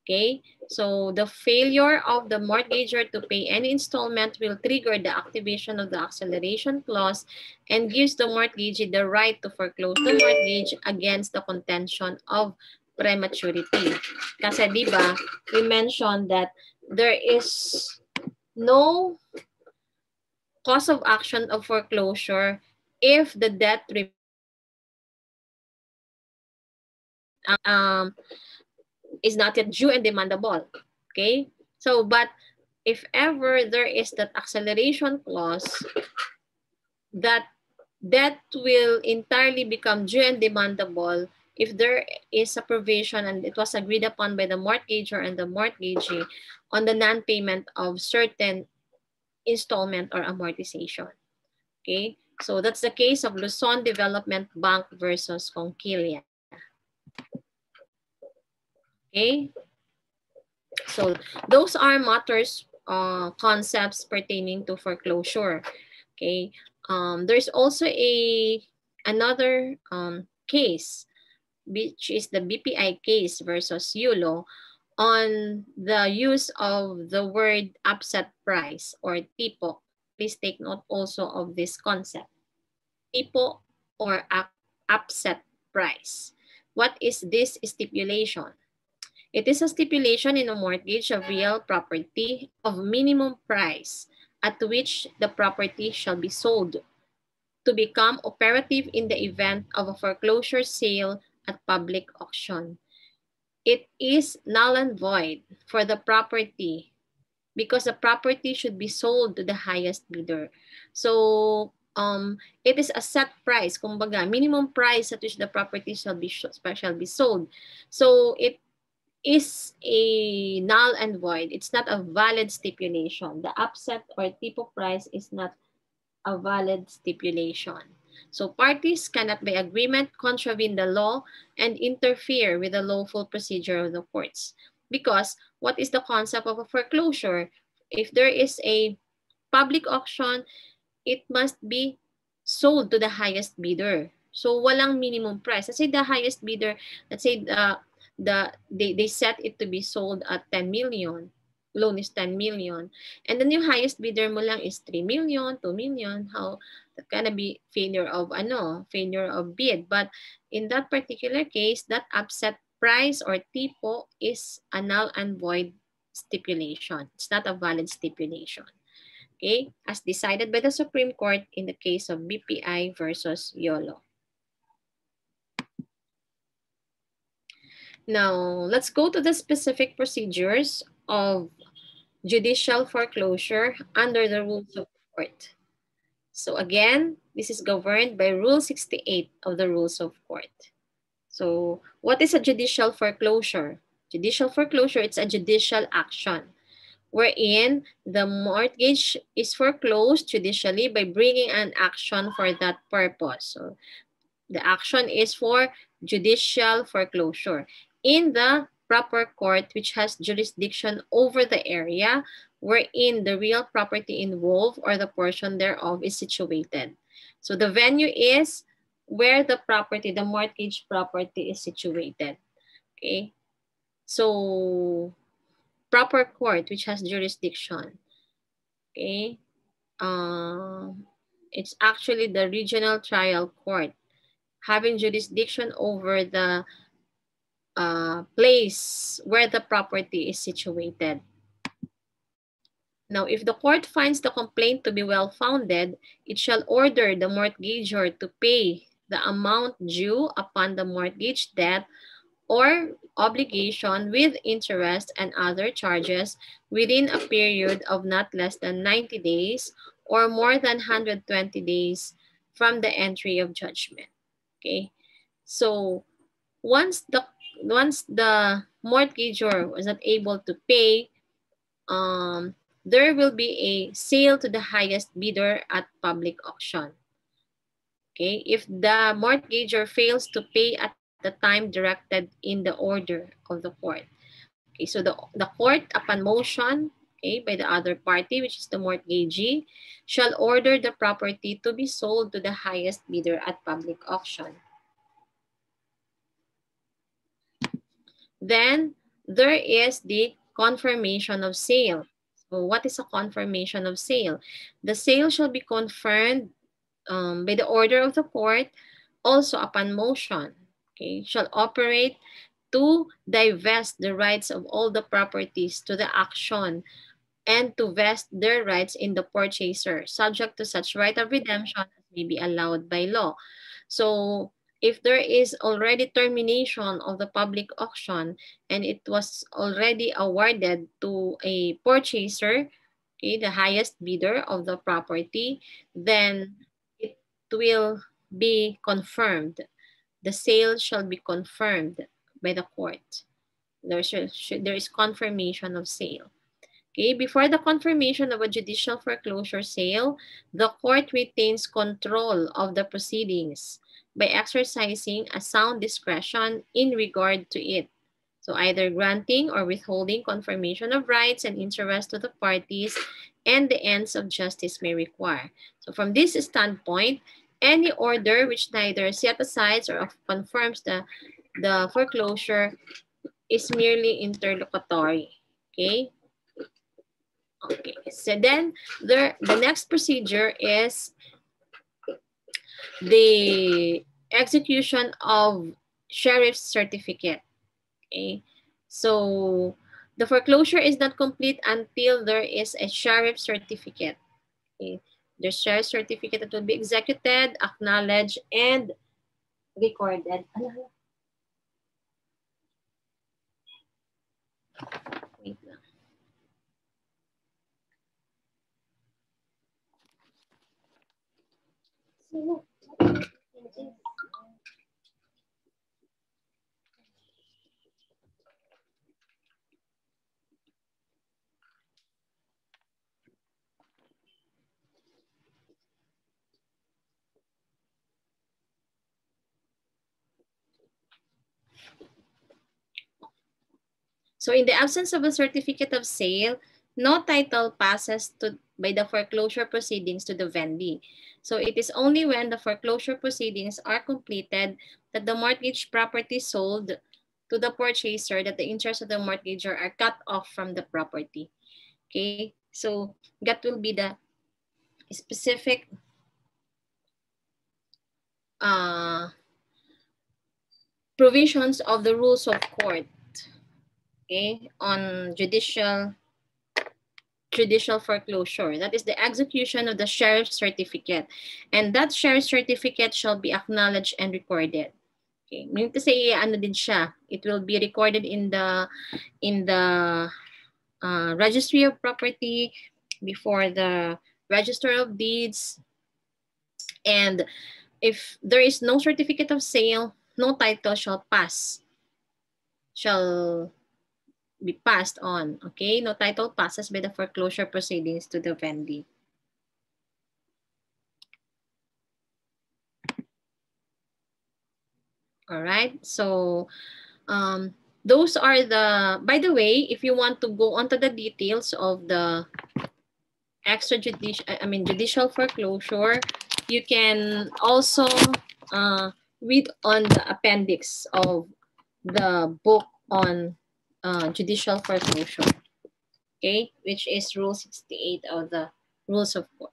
Okay, so the failure of the mortgager to pay any installment will trigger the activation of the acceleration clause and gives the mortgagee the right to foreclose the mortgage against the contention of prematurity. Kasi di ba, we mentioned that there is no cause of action of foreclosure if the debt um, is not yet due and demandable. Okay? So, but if ever there is that acceleration clause, that debt will entirely become due and demandable if there is a provision and it was agreed upon by the mortgager and the mortgagee on the non-payment of certain installment or amortization. Okay, so that's the case of Luzon Development Bank versus Conquilla. Okay. So those are matters, uh, concepts pertaining to foreclosure. Okay. Um, there's also a another um, case, which is the BPI case versus Yulo on the use of the word upset price or tipo. Please take note also of this concept. Tipo or upset price. What is this stipulation? It is a stipulation in a mortgage of real property of minimum price at which the property shall be sold to become operative in the event of a foreclosure sale at public auction. It is null and void for the property because the property should be sold to the highest bidder. So um, it is a set price, kumbaga, minimum price at which the property shall be, shall be sold. So it is a null and void. It's not a valid stipulation. The upset or tipo price is not a valid stipulation. So parties cannot by agreement contravene the law and interfere with the lawful procedure of the courts. Because what is the concept of a foreclosure? If there is a public auction, it must be sold to the highest bidder. So walang minimum price. Let's say the highest bidder, let's say the the they, they set it to be sold at 10 million. Loan is 10 million. And then yung highest bidder mo lang is 3 million, 2 million. How that gonna be failure of ano, failure of bid. But in that particular case, that upset price or tipo is a null and void stipulation. It's not a valid stipulation. Okay, as decided by the Supreme Court in the case of BPI versus YOLO. Now, let's go to the specific procedures of judicial foreclosure under the rules of court. So again, this is governed by Rule 68 of the Rules of Court. So what is a judicial foreclosure? Judicial foreclosure, it's a judicial action wherein the mortgage is foreclosed judicially by bringing an action for that purpose. So the action is for judicial foreclosure in the proper court which has jurisdiction over the area wherein the real property involved or the portion thereof is situated. So the venue is where the property, the mortgage property is situated. Okay. So proper court which has jurisdiction. Okay. Uh, it's actually the regional trial court having jurisdiction over the uh, place where the property is situated. Now, if the court finds the complaint to be well-founded, it shall order the mortgagor to pay the amount due upon the mortgage debt or obligation with interest and other charges within a period of not less than 90 days or more than 120 days from the entry of judgment. Okay, so once the once the mortgagor was not able to pay, um, there will be a sale to the highest bidder at public auction. Okay, if the mortgagor fails to pay at the time directed in the order of the court. Okay, so the, the court, upon motion okay, by the other party, which is the mortgagee, shall order the property to be sold to the highest bidder at public auction. Then there is the confirmation of sale. So what is a confirmation of sale? The sale shall be confirmed um, by the order of the court, also upon motion, okay, shall operate to divest the rights of all the properties to the action and to vest their rights in the purchaser, subject to such right of redemption as may be allowed by law. So if there is already termination of the public auction and it was already awarded to a purchaser, okay, the highest bidder of the property, then it will be confirmed. The sale shall be confirmed by the court. There, should, there is confirmation of sale. Okay, before the confirmation of a judicial foreclosure sale, the court retains control of the proceedings by exercising a sound discretion in regard to it. So either granting or withholding confirmation of rights and interest to the parties and the ends of justice may require. So from this standpoint, any order which neither set aside or confirms the, the foreclosure is merely interlocutory. Okay, Okay, so then there, the next procedure is the execution of sheriff's certificate. Okay, so the foreclosure is not complete until there is a sheriff certificate. Okay, the sheriff certificate that will be executed, acknowledged, and recorded. So in the absence of a certificate of sale, no title passes to by the foreclosure proceedings to the vendee. So it is only when the foreclosure proceedings are completed that the mortgage property sold to the purchaser that the interests of the mortgager are cut off from the property. Okay, so that will be the specific uh, provisions of the rules of court okay, on judicial judicial foreclosure. That is the execution of the sheriff's certificate. And that sheriff's certificate shall be acknowledged and recorded. Okay. Meaning to say, ano din siya, it will be recorded in the in the uh, registry of property before the register of deeds. And if there is no certificate of sale, no title shall pass, shall be passed on. Okay, no title passes by the foreclosure proceedings to the vendee. All right, so um, those are the, by the way, if you want to go onto the details of the extrajudicial, I mean judicial foreclosure, you can also uh, read on the appendix of the book on uh, judicial foreclosure, okay, which is Rule 68 of the Rules of Court.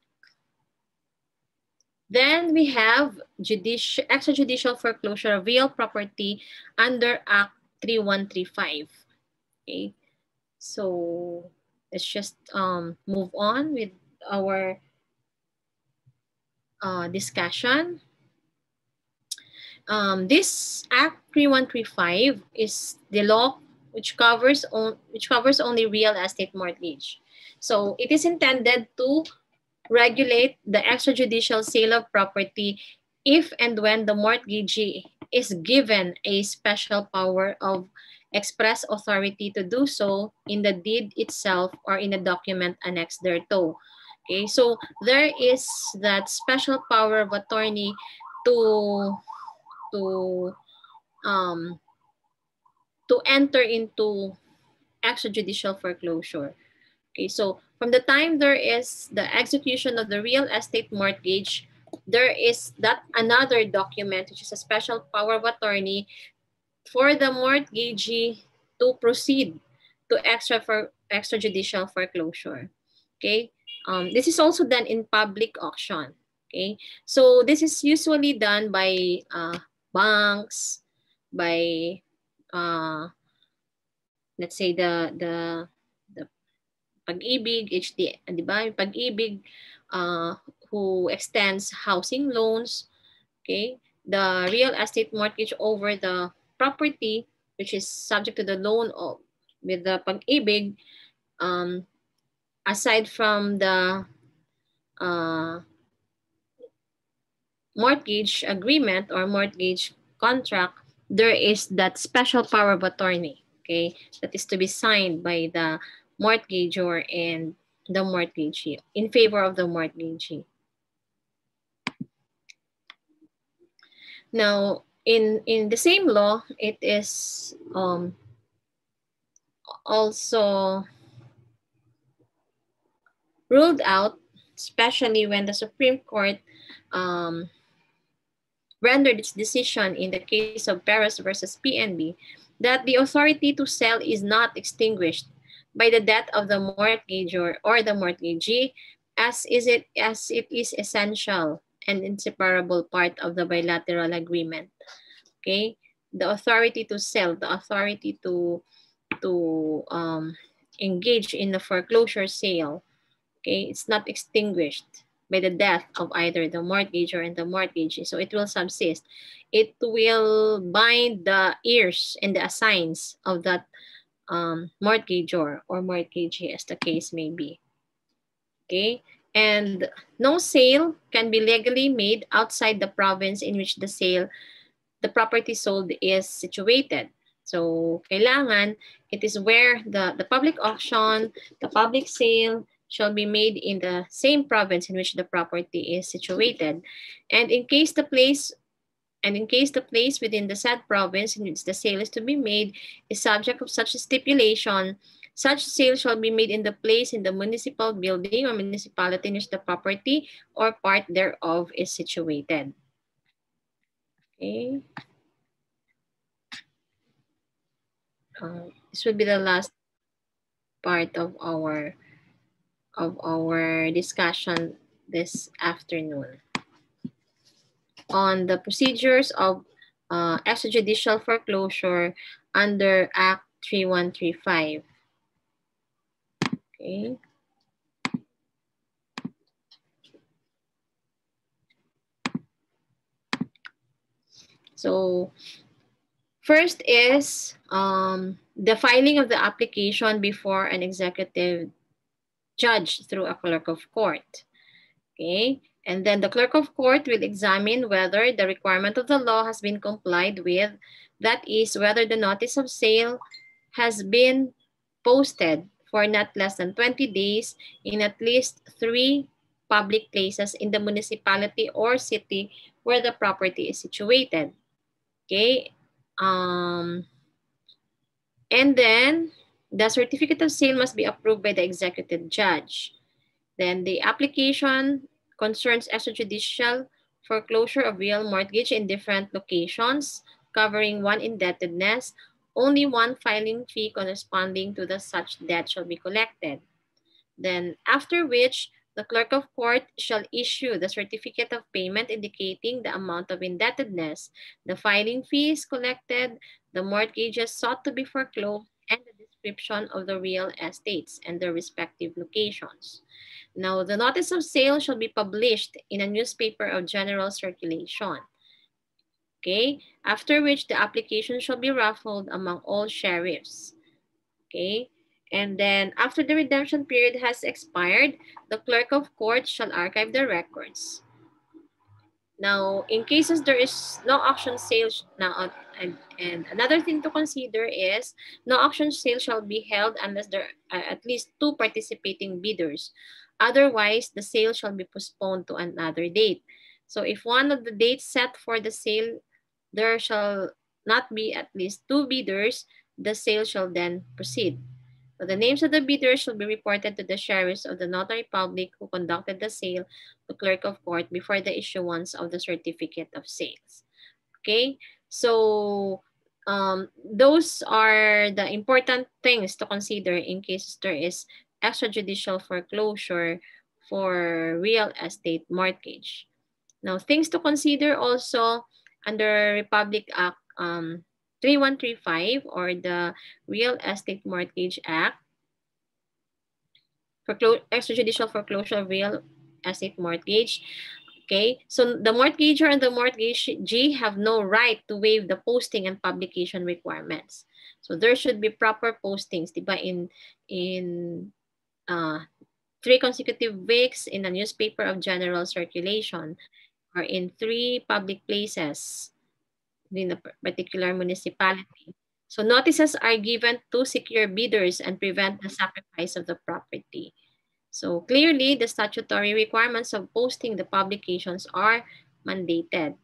Then we have judicial, extrajudicial foreclosure of real property under Act 3135. Okay, so let's just um, move on with our uh, discussion. Um, this Act 3135 is the law which covers on, which covers only real estate mortgage. So it is intended to regulate the extrajudicial sale of property if and when the mortgagee is given a special power of express authority to do so in the deed itself or in a document annexed thereto. Okay, so there is that special power of attorney to to um to enter into extrajudicial foreclosure. Okay, so from the time there is the execution of the real estate mortgage there is that another document, which is a special power of attorney for the mortgagee to proceed to extra for extrajudicial foreclosure. Okay, um, this is also done in public auction. Okay, so this is usually done by uh, banks, by uh, let's say the the the pag-ibig, HD, di ba? Pag-ibig, uh, who extends housing loans, okay, the real estate mortgage over the property, which is subject to the loan of, with the pag-ibig, um, aside from the uh, mortgage agreement or mortgage contract, there is that special power of attorney, okay, that is to be signed by the mortgagor and the mortgagee in favor of the mortgagee. Now, in, in the same law, it is um, also ruled out, especially when the Supreme Court um, rendered its decision in the case of Perez versus PNB, that the authority to sell is not extinguished by the death of the mortgagor or the mortgagee as is it as it is essential and inseparable part of the bilateral agreement. Okay, the authority to sell, the authority to to um, engage in the foreclosure sale. Okay, it's not extinguished by the death of either the mortgagor and the mortgagee, so it will subsist. It will bind the heirs and the assigns of that um, mortgagor or mortgagee as the case may be. Okay, and no sale can be legally made outside the province in which the sale, the property sold is situated. So, kailangan, it is where the, the public auction, the public sale shall be made in the same province in which the property is situated. And in case the place and in case the place within the said province in which the sale is to be made is subject of such a stipulation, such sale shall be made in the place in the municipal building or municipality in which the property or part thereof is situated. Okay. Uh, this will be the last part of our of our discussion this afternoon on the procedures of uh, extrajudicial foreclosure under Act 3135. Okay. So first is um, the filing of the application before an executive judge through a clerk of court. Okay. And then the clerk of court will examine whether the requirement of the law has been complied with. That is, whether the notice of sale has been posted for not less than 20 days in at least three public places in the municipality or city where the property is situated. Okay. Um, and then the certificate of sale must be approved by the executive judge. Then the application concerns extrajudicial foreclosure of real mortgage in different locations covering one indebtedness only one filing fee corresponding to the such debt shall be collected. Then after which, the clerk of court shall issue the certificate of payment indicating the amount of indebtedness, the filing fees collected, the mortgages sought to be foreclosed, description of the real estates and their respective locations. Now, the notice of sale shall be published in a newspaper of general circulation. Okay, after which the application shall be raffled among all sheriffs. Okay, and then after the redemption period has expired, the clerk of court shall archive the records. Now, in cases there is no auction sale, now, uh, and, and another thing to consider is no auction sale shall be held unless there are at least two participating bidders. Otherwise, the sale shall be postponed to another date. So if one of the dates set for the sale, there shall not be at least two bidders, the sale shall then proceed. So the names of the bidders shall be reported to the sheriffs of the notary public who conducted the sale to clerk of court before the issuance of the certificate of sales. Okay, so um, those are the important things to consider in case there is extrajudicial foreclosure for real estate mortgage. Now, things to consider also under Republic Act um, 3135 or the Real Estate Mortgage Act, foreclo extrajudicial foreclosure of real estate mortgage. Okay, so the mortgager and the mortgagee have no right to waive the posting and publication requirements. So there should be proper postings, diba, in in uh, three consecutive weeks in a newspaper of general circulation or in three public places in a particular municipality. So notices are given to secure bidders and prevent the sacrifice of the property. So clearly, the statutory requirements of posting the publications are mandated.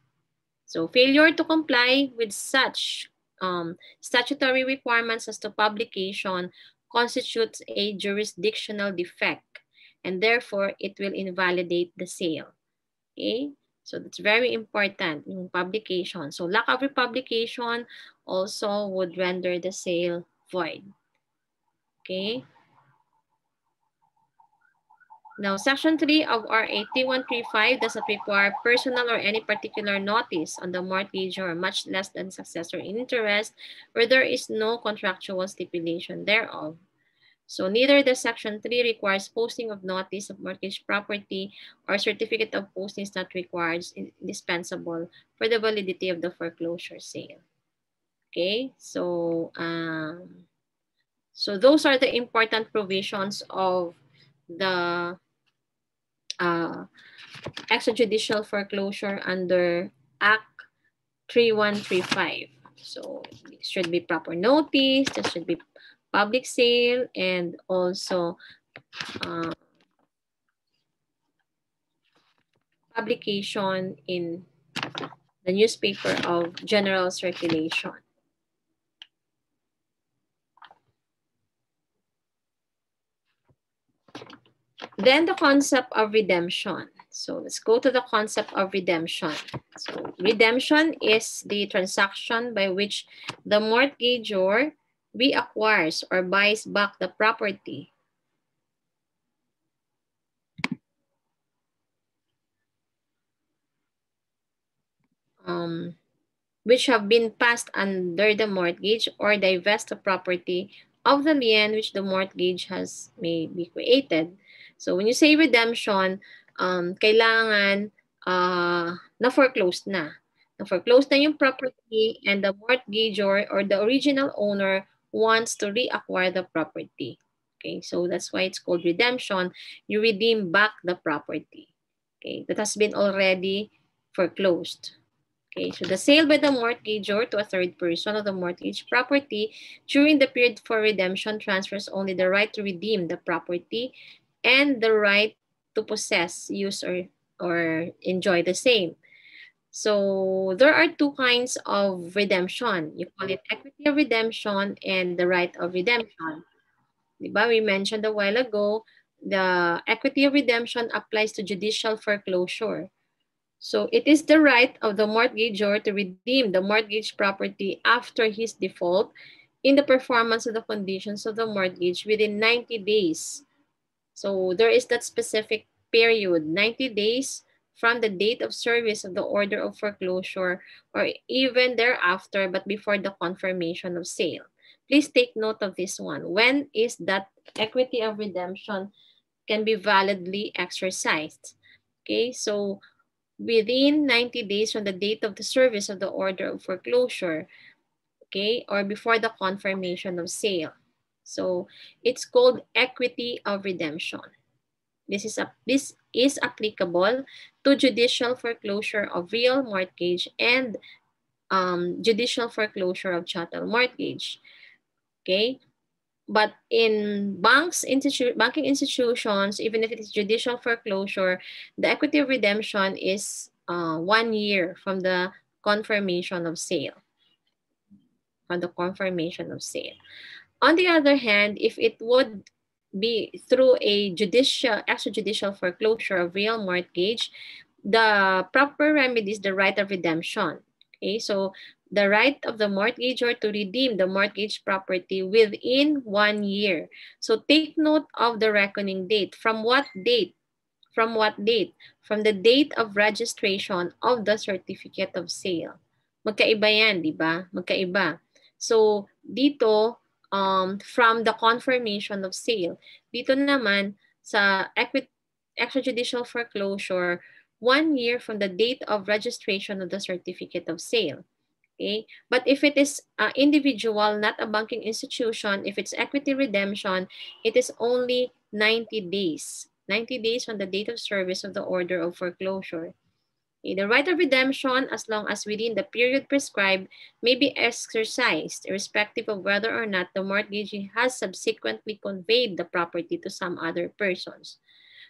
So failure to comply with such um, statutory requirements as to publication constitutes a jurisdictional defect and therefore it will invalidate the sale. Okay? So that's very important, yung publication. So lack of republication also would render the sale void. Okay. Now, Section 3 of RA 3135 does not require personal or any particular notice on the mortgage or much less than successor in interest where there is no contractual stipulation thereof. So neither the Section 3 requires posting of notice of mortgage property or certificate of posting is not required, indispensable for the validity of the foreclosure sale. Okay, so um, so those are the important provisions of the uh, extrajudicial foreclosure under Act 3135. So it should be proper notice, there should be public sale and also uh, publication in the newspaper of general circulation. Then the concept of redemption. So let's go to the concept of redemption. So redemption is the transaction by which the mortgagor reacquires or buys back the property um, which have been passed under the mortgage or divest the property of the lien which the mortgage has may be created. So when you say redemption, um, kailangan uh, na foreclosed na. Na foreclosed na yung property and the mortgagor or the original owner wants to reacquire the property. Okay, so that's why it's called redemption. You redeem back the property. Okay, that has been already foreclosed. Okay, so the sale by the mortgagor to a third person of the mortgage property during the period for redemption transfers only the right to redeem the property and the right to possess, use, or, or enjoy the same. So there are two kinds of redemption. You call it equity of redemption and the right of redemption. Diba? We mentioned a while ago, the equity of redemption applies to judicial foreclosure. So it is the right of the mortgagor to redeem the mortgage property after his default in the performance of the conditions of the mortgage within 90 days. So there is that specific period, 90 days from the date of service of the order of foreclosure or even thereafter but before the confirmation of sale. Please take note of this one. When is that equity of redemption can be validly exercised? Okay, so within 90 days from the date of the service of the order of foreclosure, okay, or before the confirmation of sale. So it's called equity of redemption. This is, a, this is applicable to judicial foreclosure of real mortgage and um, judicial foreclosure of chattel mortgage. Okay, but in banks, institu banking institutions, even if it is judicial foreclosure, the equity redemption is uh, one year from the confirmation of sale. From the confirmation of sale. On the other hand, if it would be through a judicial, extrajudicial foreclosure of real mortgage, the proper remedy is the right of redemption. Okay, so the right of the mortgagor to redeem the mortgage property within one year. So take note of the reckoning date. From what date? From what date? From the date of registration of the certificate of sale. Magkaiba yan, di ba? Magkaiba. So dito, um, from the confirmation of sale. Dito naman, sa extrajudicial foreclosure, one year from the date of registration of the certificate of sale. Okay, but if it is uh, individual, not a banking institution, if it's equity redemption, it is only 90 days. 90 days from the date of service of the order of foreclosure. The right of redemption, as long as within the period prescribed, may be exercised, irrespective of whether or not the mortgagee has subsequently conveyed the property to some other persons.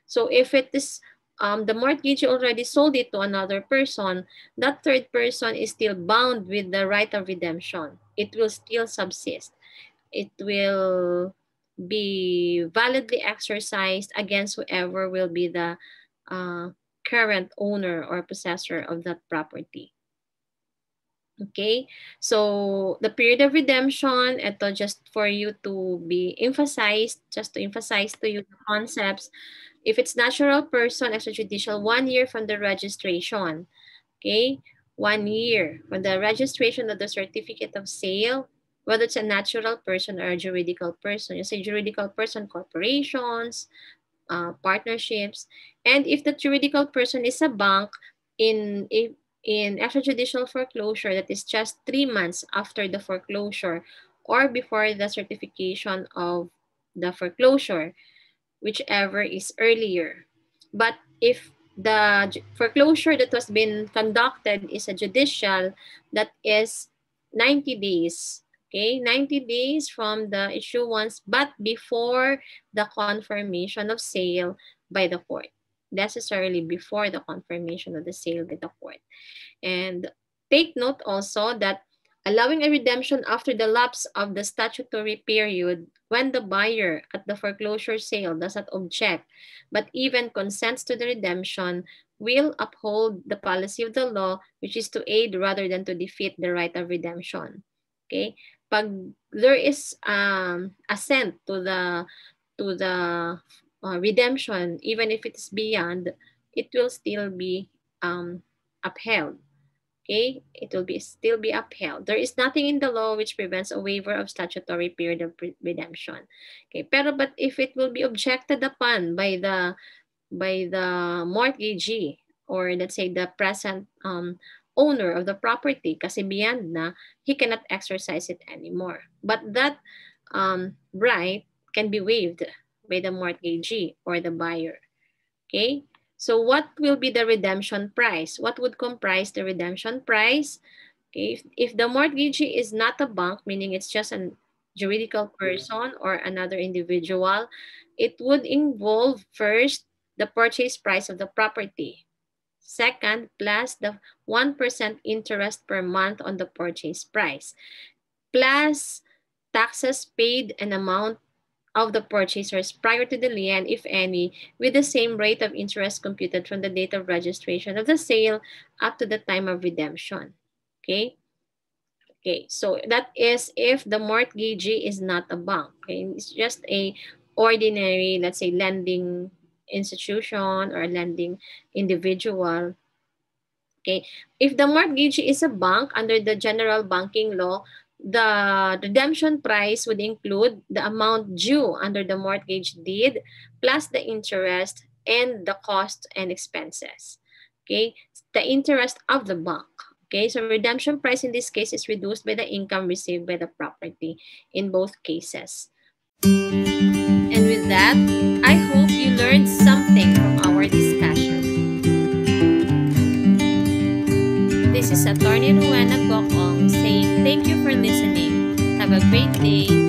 So if it is um, the mortgage already sold it to another person, that third person is still bound with the right of redemption. It will still subsist. It will be validly exercised against whoever will be the uh, current owner or possessor of that property. Okay, so the period of redemption, ito just for you to be emphasized, just to emphasize to you the concepts. If it's natural person, extrajudicial, one year from the registration. Okay, one year from the registration of the certificate of sale, whether it's a natural person or a juridical person. You say juridical person, corporations, uh, partnerships. And if the juridical person is a bank, in in extrajudicial foreclosure that is just three months after the foreclosure or before the certification of the foreclosure, whichever is earlier. But if the foreclosure that was been conducted is a judicial, that is 90 days. Okay, 90 days from the issuance, but before the confirmation of sale by the court necessarily before the confirmation of the sale by the court. And take note also that allowing a redemption after the lapse of the statutory period when the buyer at the foreclosure sale does not object, but even consents to the redemption, will uphold the policy of the law, which is to aid rather than to defeat the right of redemption. Okay? Pag there is um, assent to the to the uh, redemption, even if it is beyond, it will still be um, upheld. Okay, it will be still be upheld. There is nothing in the law which prevents a waiver of statutory period of redemption. Okay, pero but if it will be objected upon by the by the mortgagee or let's say the present um, owner of the property kasi beyond na, he cannot exercise it anymore. But that um, right can be waived by the mortgagee or the buyer. Okay, so what will be the redemption price? What would comprise the redemption price? Okay, if, if the mortgagee is not a bank, meaning it's just a juridical person or another individual, it would involve first the purchase price of the property. Second, plus the 1% interest per month on the purchase price. Plus taxes paid and amount of the purchasers prior to the lien, if any, with the same rate of interest computed from the date of registration of the sale up to the time of redemption. Okay? Okay, so that is if the mortgagee is not a bank. Okay? It's just a ordinary, let's say, lending institution or lending individual. Okay, if the mortgagee is a bank under the general banking law, the redemption price would include the amount due under the mortgage deed plus the interest and the cost and expenses. Okay, the interest of the bank. Okay, so redemption price in this case is reduced by the income received by the property in both cases. And with that, I hope you learned something from our discussion. This is Attorney Rowena Goc-ong saying thank you for listening. Have a great day